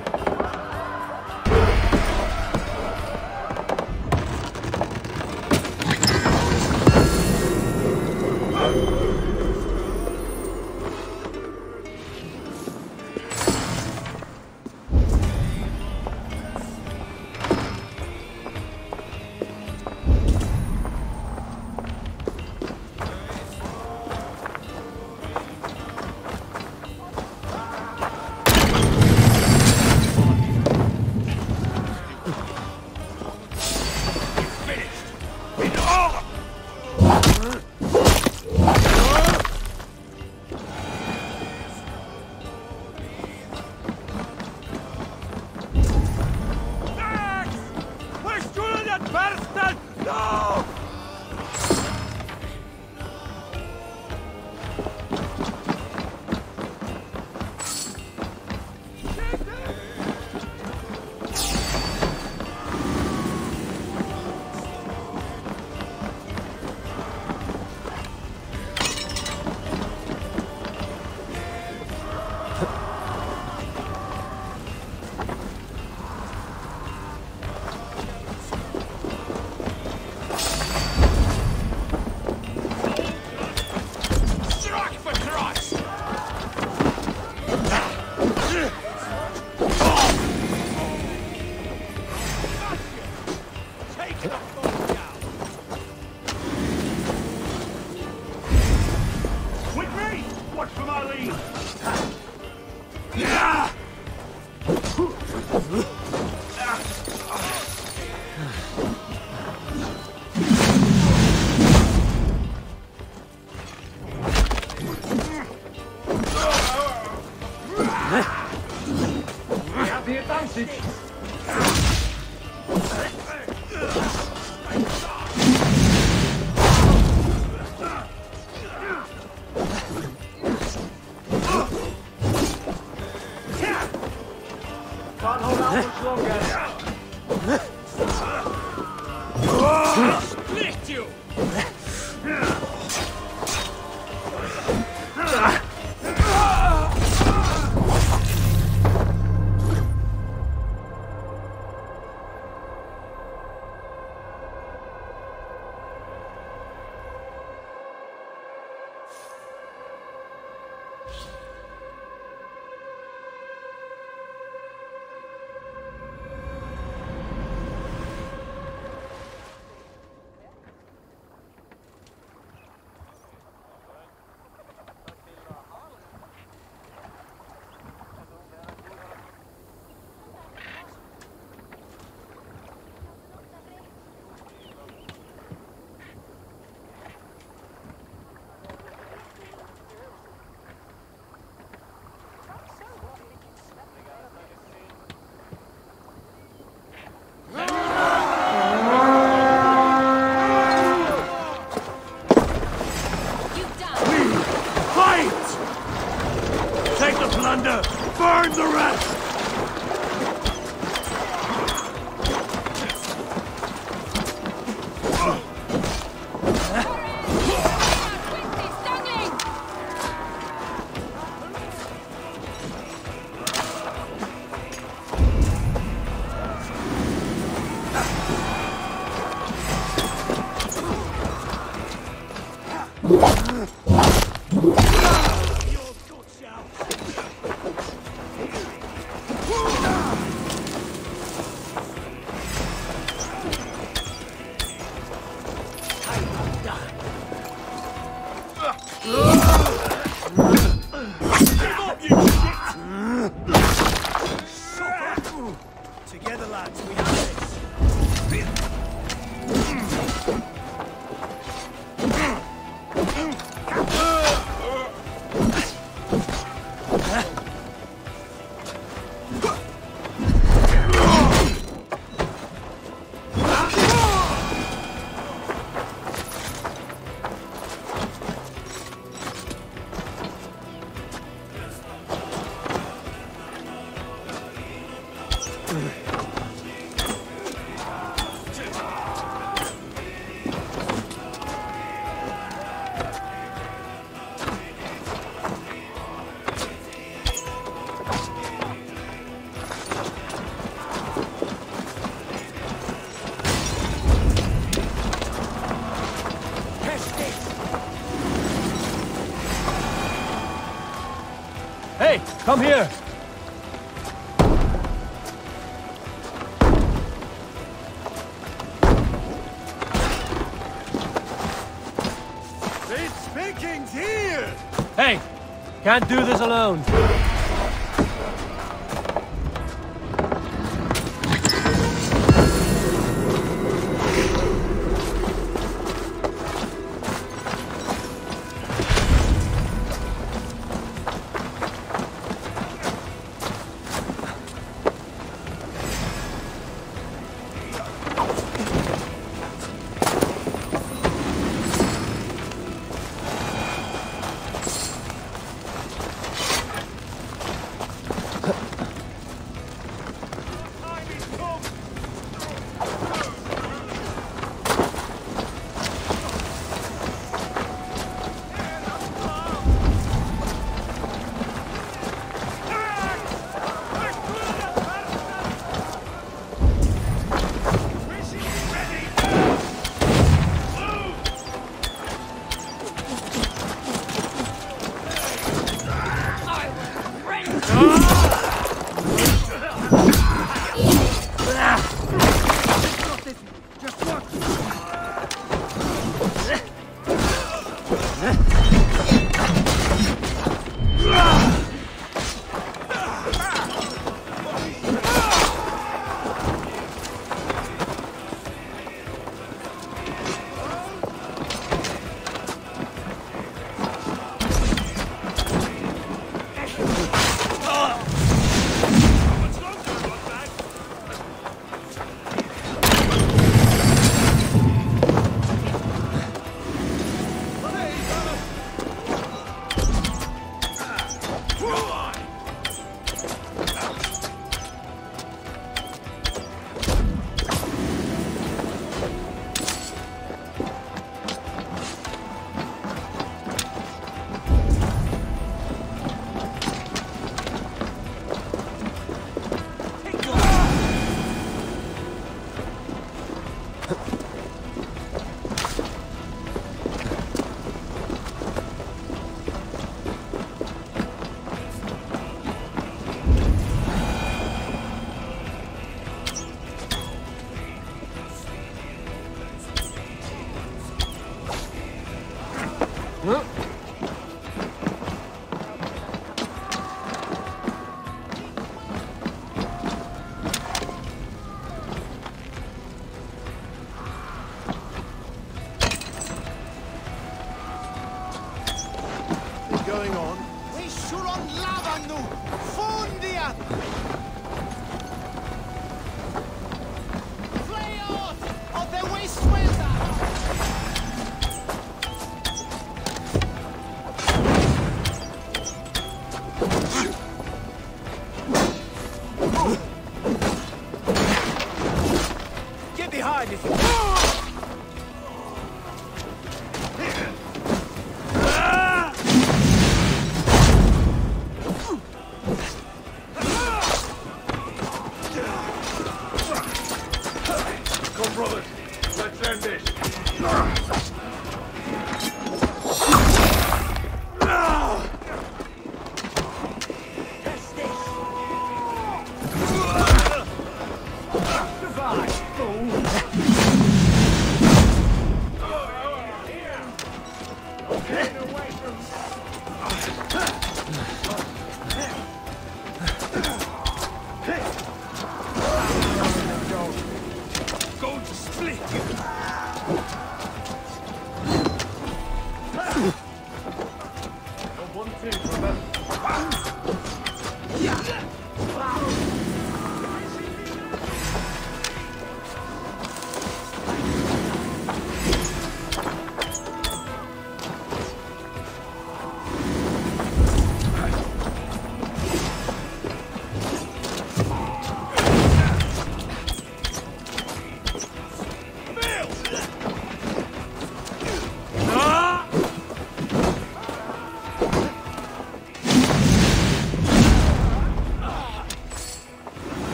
Come here! It's Vikings here! Hey! Can't do this alone.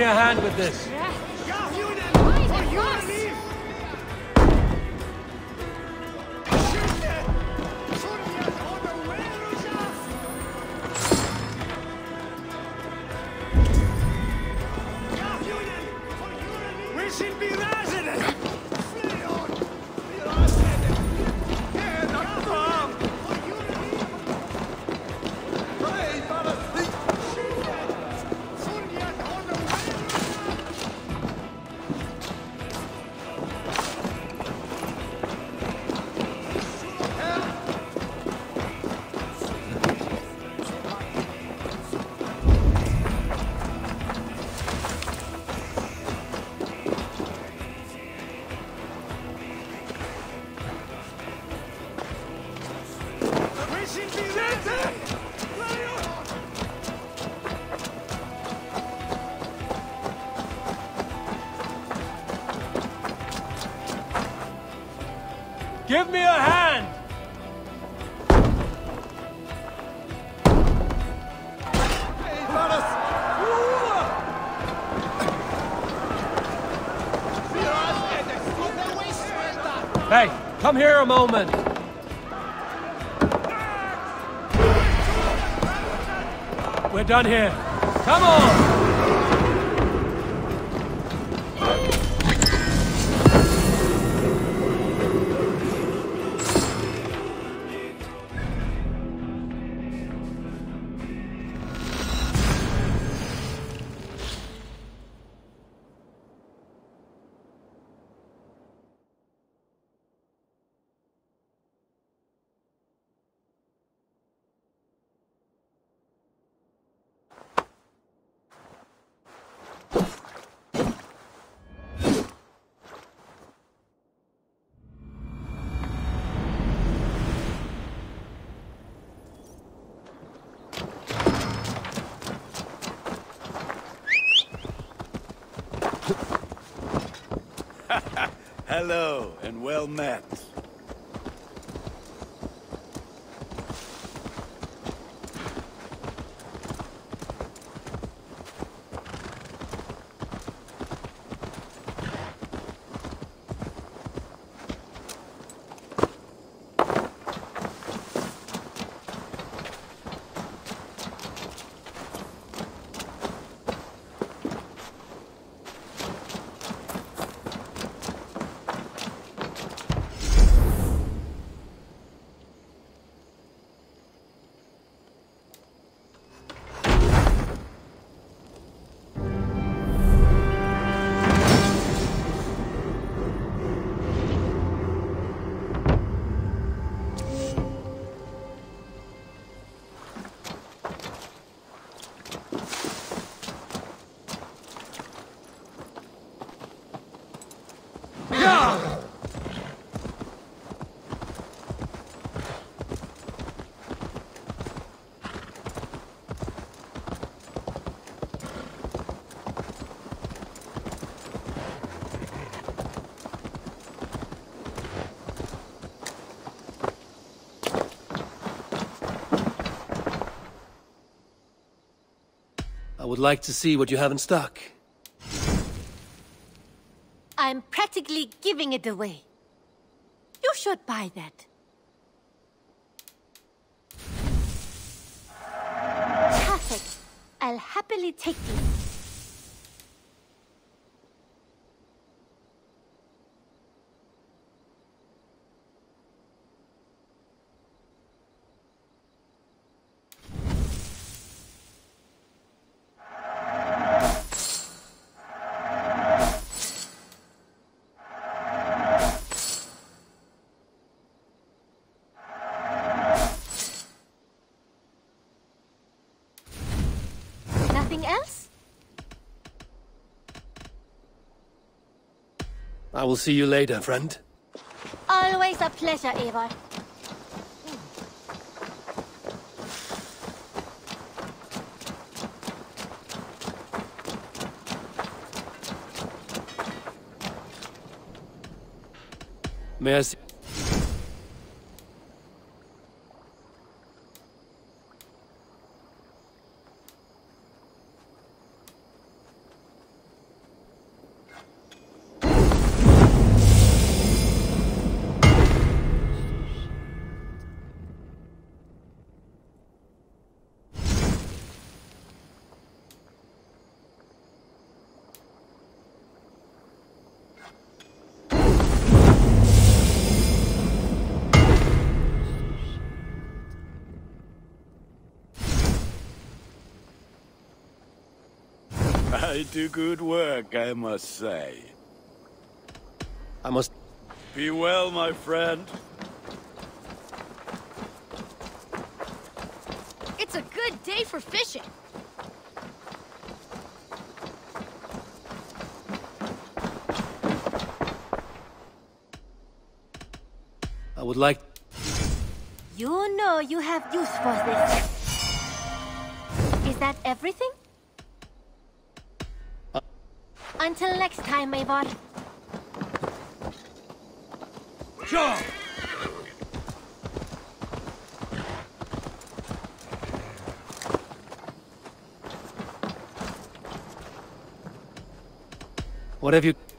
Me a hand with this. A moment. We're done here. Come on! Hello, and well met. Like to see what you have in stock. I'm practically giving it away. You should buy that. I will see you later, friend. Always a pleasure, Eivor. Merci. I do good work, I must say. I must... Be well, my friend. It's a good day for fishing. I would like... You know you have use for this. Is that everything? Until next time, Eivor. Sure. What have you... You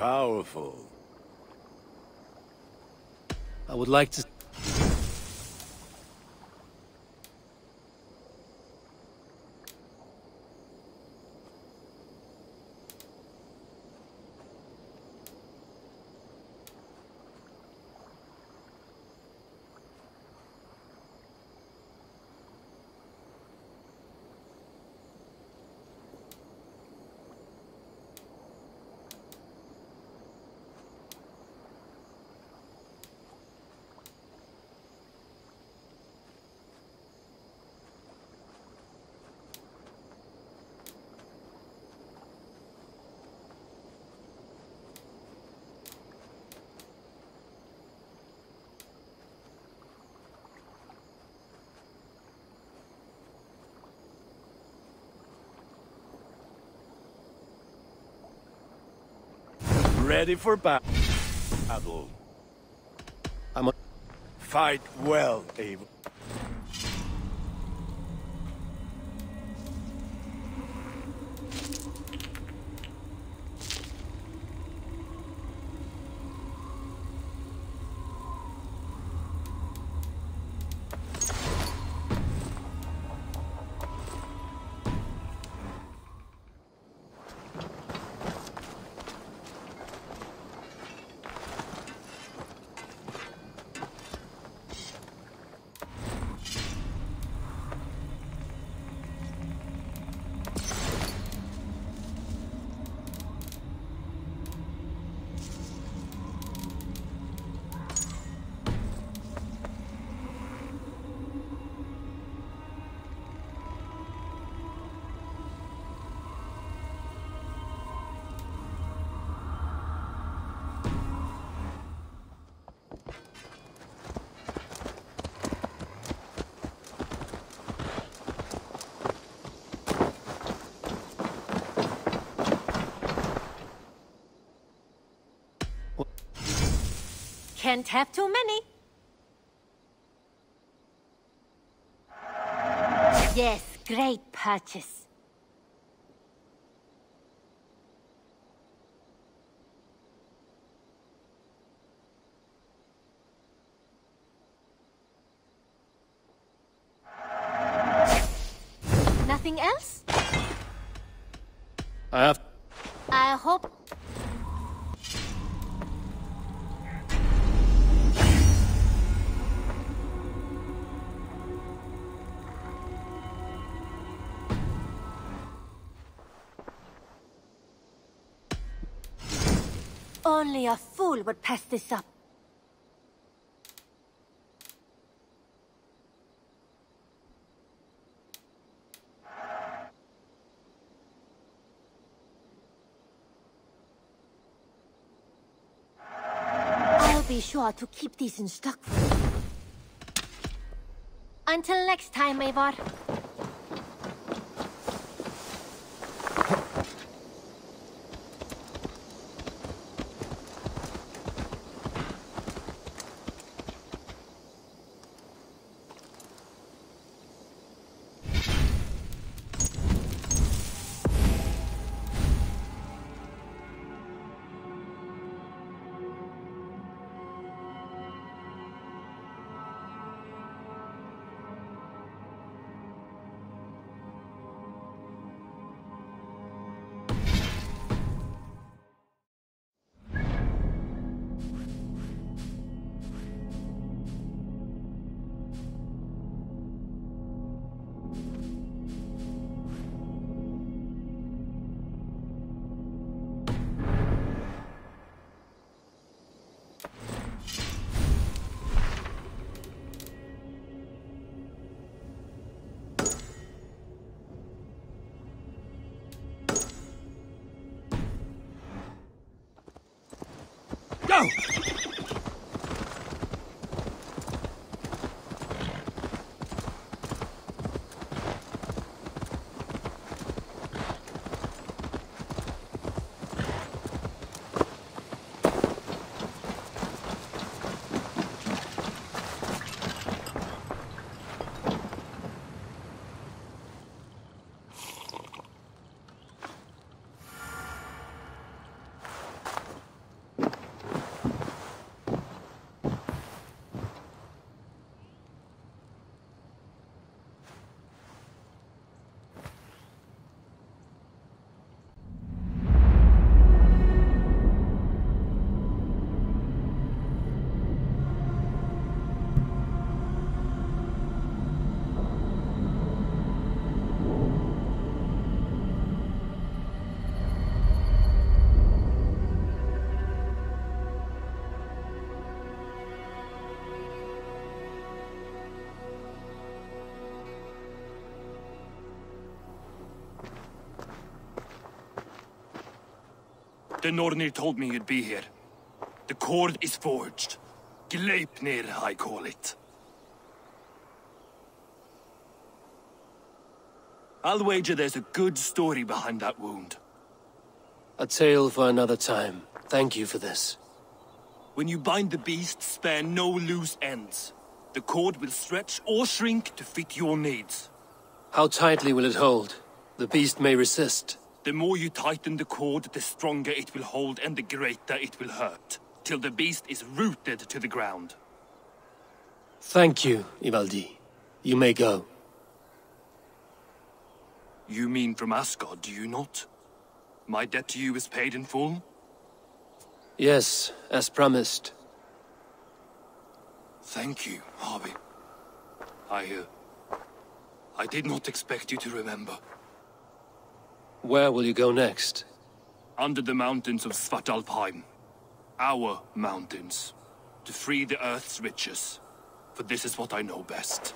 powerful. I would like to... Ready for ba- battle. I'm a... Fight well, Eivor. Can't have too many. Yes, great purchase. Nothing else? I have... Only a fool would pass this up. I'll be sure to keep these in stock. Until next time, Eivor. The Nornir told me you'd be here. The cord is forged. Gleipnir, I call it. I'll wager there's a good story behind that wound. A tale for another time. Thank you for this. When you bind the beast, spare no loose ends. The cord will stretch or shrink to fit your needs. How tightly will it hold? The beast may resist. The more you tighten the cord, the stronger it will hold and the greater it will hurt. Till the beast is rooted to the ground. Thank you, Ivaldi. You may go. You mean from Asgard, do you not? My debt to you is paid in full? Yes, as promised. Thank you, Havi. I, uh, I did not expect you to remember. Where will you go next? Under the mountains of Svartalfheim. Our mountains. To free the Earth's riches. For this is what I know best.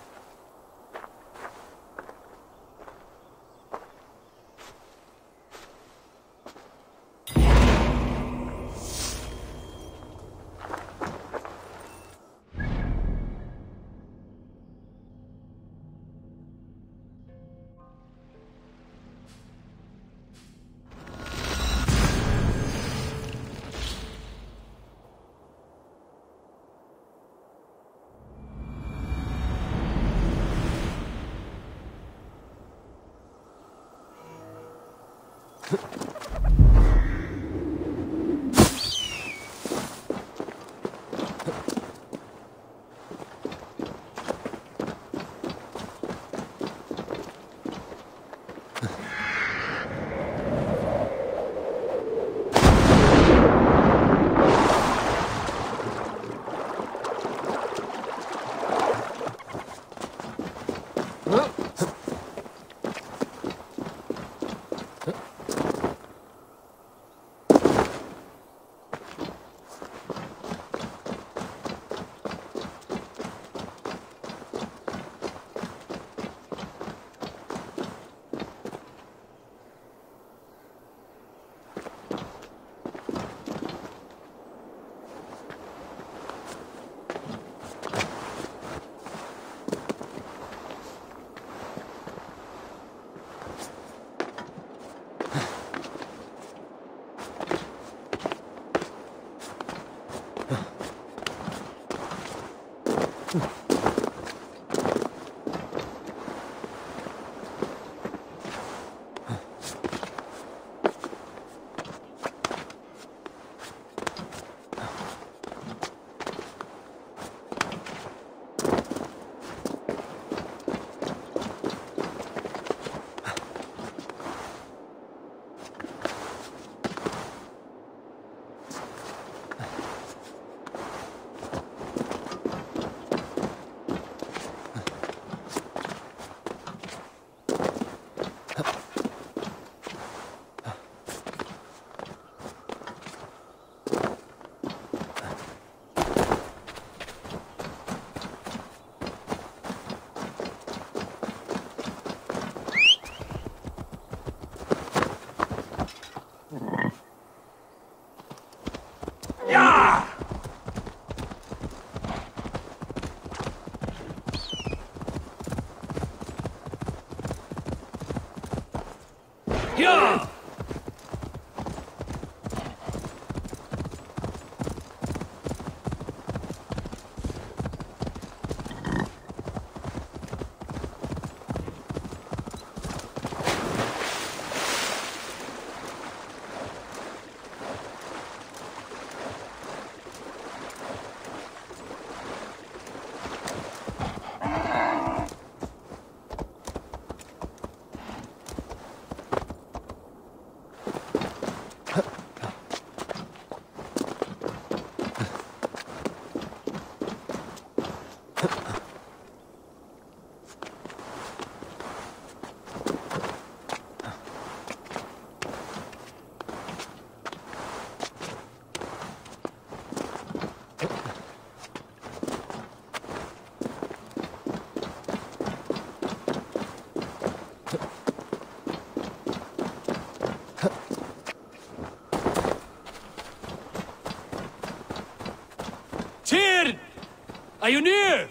Are you near?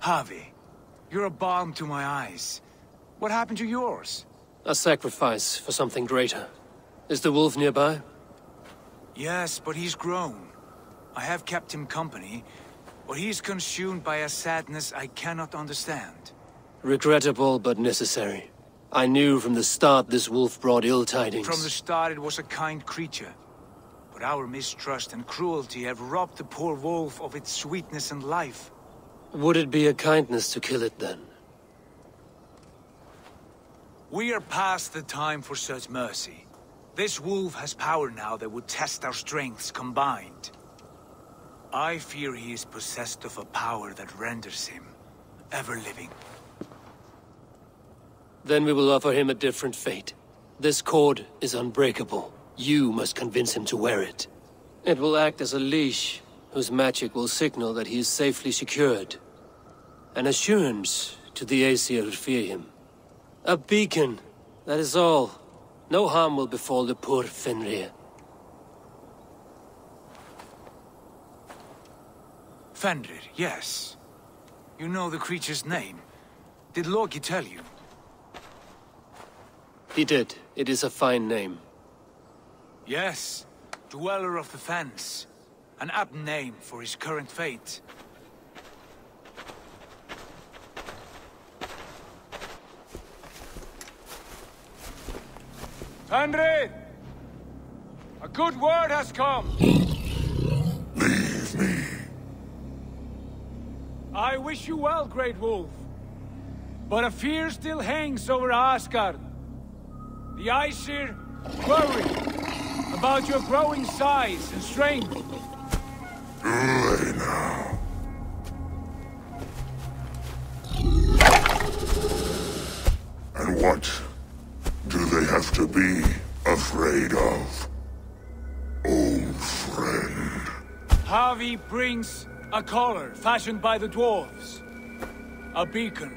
Havi, you're a balm to my eyes. What happened to yours? A sacrifice for something greater. Is the wolf nearby? Yes, but he's grown. I have kept him company, but he's consumed by a sadness I cannot understand. Regrettable, but necessary. I knew from the start this wolf brought ill tidings. From the start it was a kind creature. But our mistrust and cruelty have robbed the poor wolf of its sweetness and life. Would it be a kindness to kill it then? We are past the time for such mercy. This wolf has power now that would test our strengths combined. I fear he is possessed of a power that renders him ever-living. Then we will offer him a different fate. This cord is unbreakable. You must convince him to wear it. It will act as a leash, whose magic will signal that he is safely secured. An assurance to the Aesir who fear him. A beacon, that is all. No harm will befall the poor Fenrir. Fenrir, yes. You know the creature's name. Did Loki tell you? He did. It is a fine name. Yes. Dweller of the Fens. An apt name for his current fate. Fenrir! A good word has come! Leave me. I wish you well, Great Wolf. But a fear still hangs over Asgard. The Aesir worry about your growing size and strength. Late now. And what do they have to be afraid of? Old friend. Havi brings a collar fashioned by the dwarves. A beacon.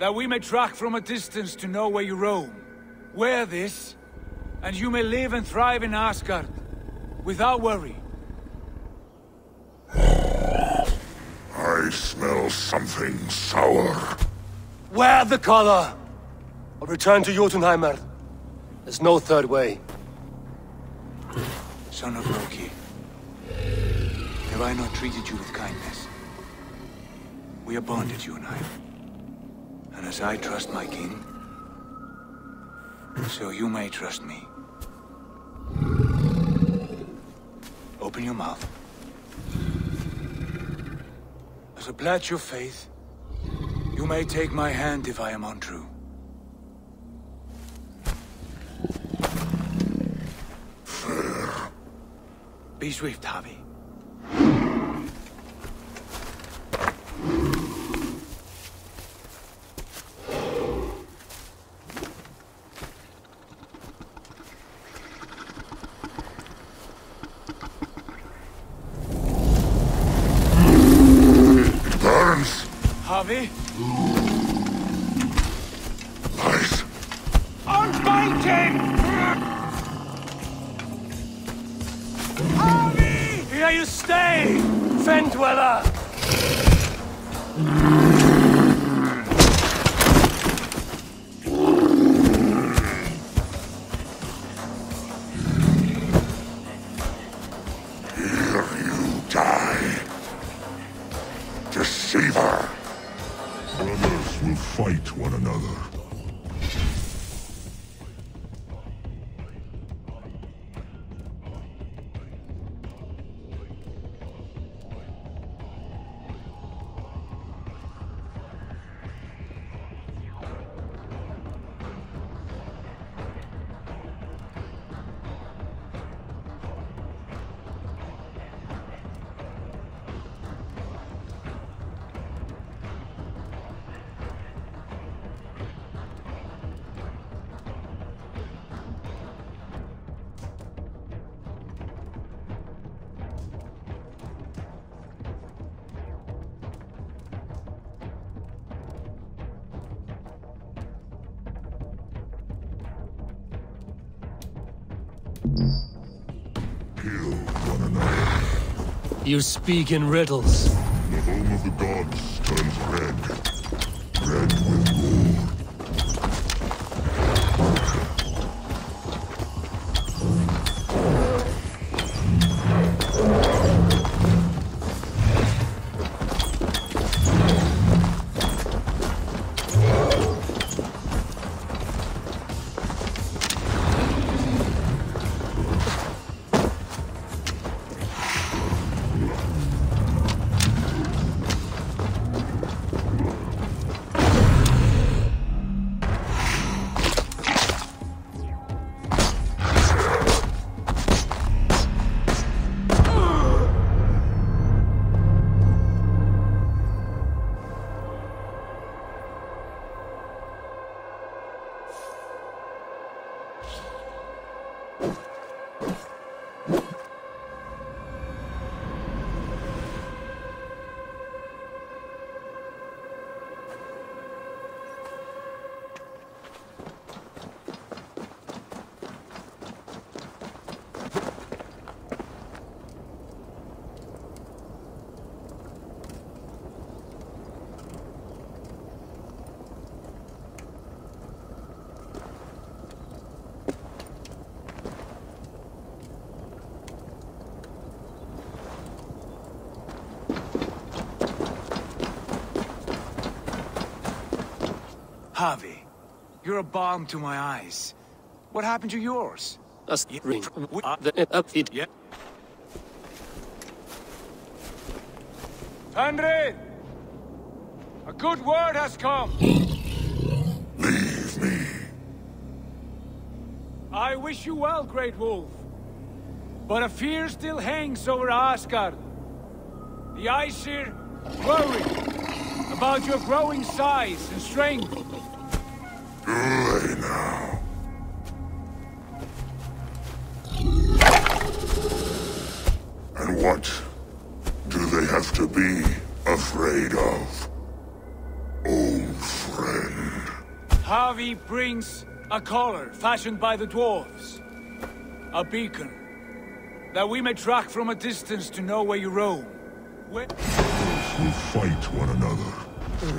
That we may track from a distance to know where you roam. Wear this, and you may live and thrive in Asgard, without worry. I smell something sour. Wear the collar! Or return to Jotunheimer. There's no third way. Son of Loki, have I not treated you with kindness? We are bonded, you and I. And as I trust my king, so you may trust me. Open your mouth. As a pledge of faith, you may take my hand if I am untrue. Be swift, Havi. Havi? Stay, You speak in riddles. You're a balm to my eyes. What happened to yours? That's Yeah, ring. w- Uh, the- uh, it- Yeah. Fenrir! A good word has come. Leave me. I wish you well, Great Wolf. But a fear still hangs over Asgard. The Aesir worry about your growing size and strength. Brings A collar fashioned by the dwarves. A beacon. That we may track from a distance to know where you roam. Where... will fight one another,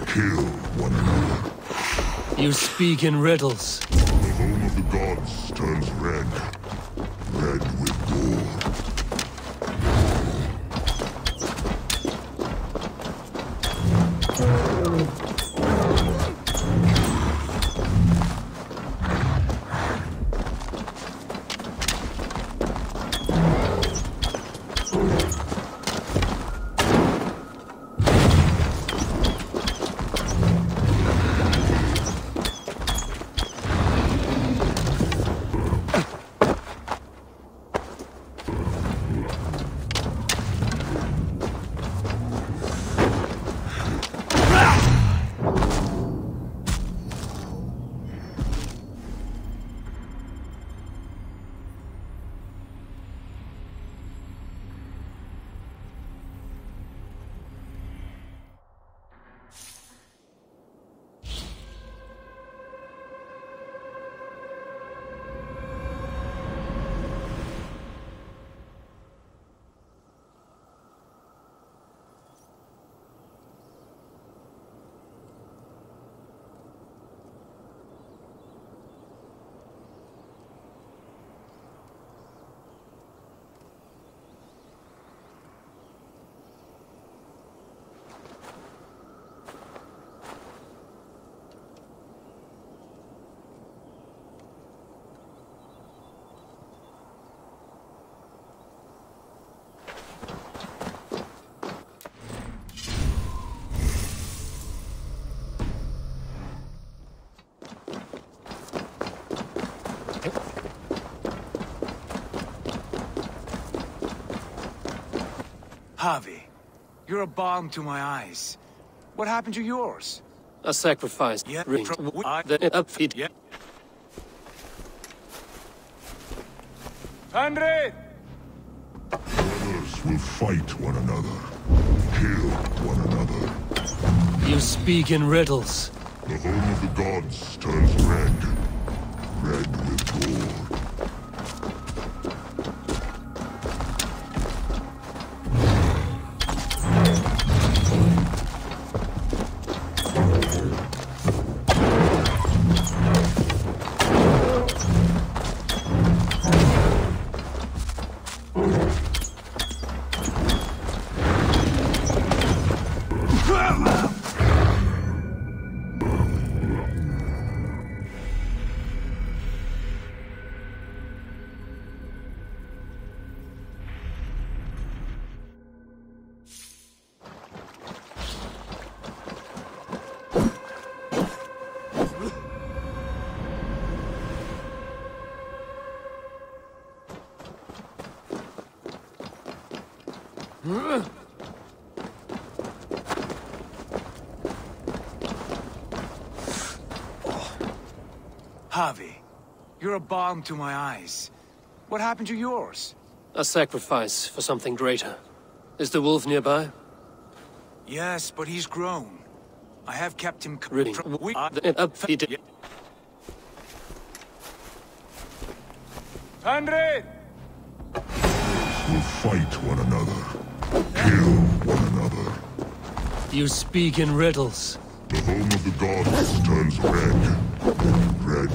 kill one another. You speak in riddles. The home of the gods turns red, red you're a balm to my eyes. What happened to yours? A sacrifice. Yeah, I- The upfeed. Yeah. Fenrir! Brothers will fight one another, kill one another. You speak in riddles. The home of the gods turns red, red with gore. Balm to my eyes. What happened to yours? A sacrifice for something greater. Is the wolf nearby? Yes, but he's grown. I have kept him... c- Really? we- The upfeed. Fenrir! Will fight one another, kill one another. You speak in riddles. The home of the gods turns red, red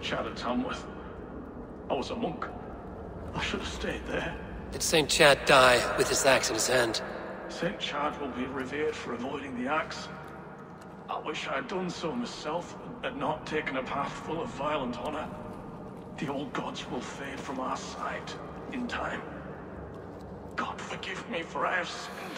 prayed under St. Chad at Tamworth. I was a monk. I should have stayed there. Did St. Chad die with his axe in his hand? St. Chad will be revered for avoiding the axe. I wish I'd done so myself, and not taken a path full of violent honor. The old gods will fade from our sight in time. God forgive me, for I have sinned.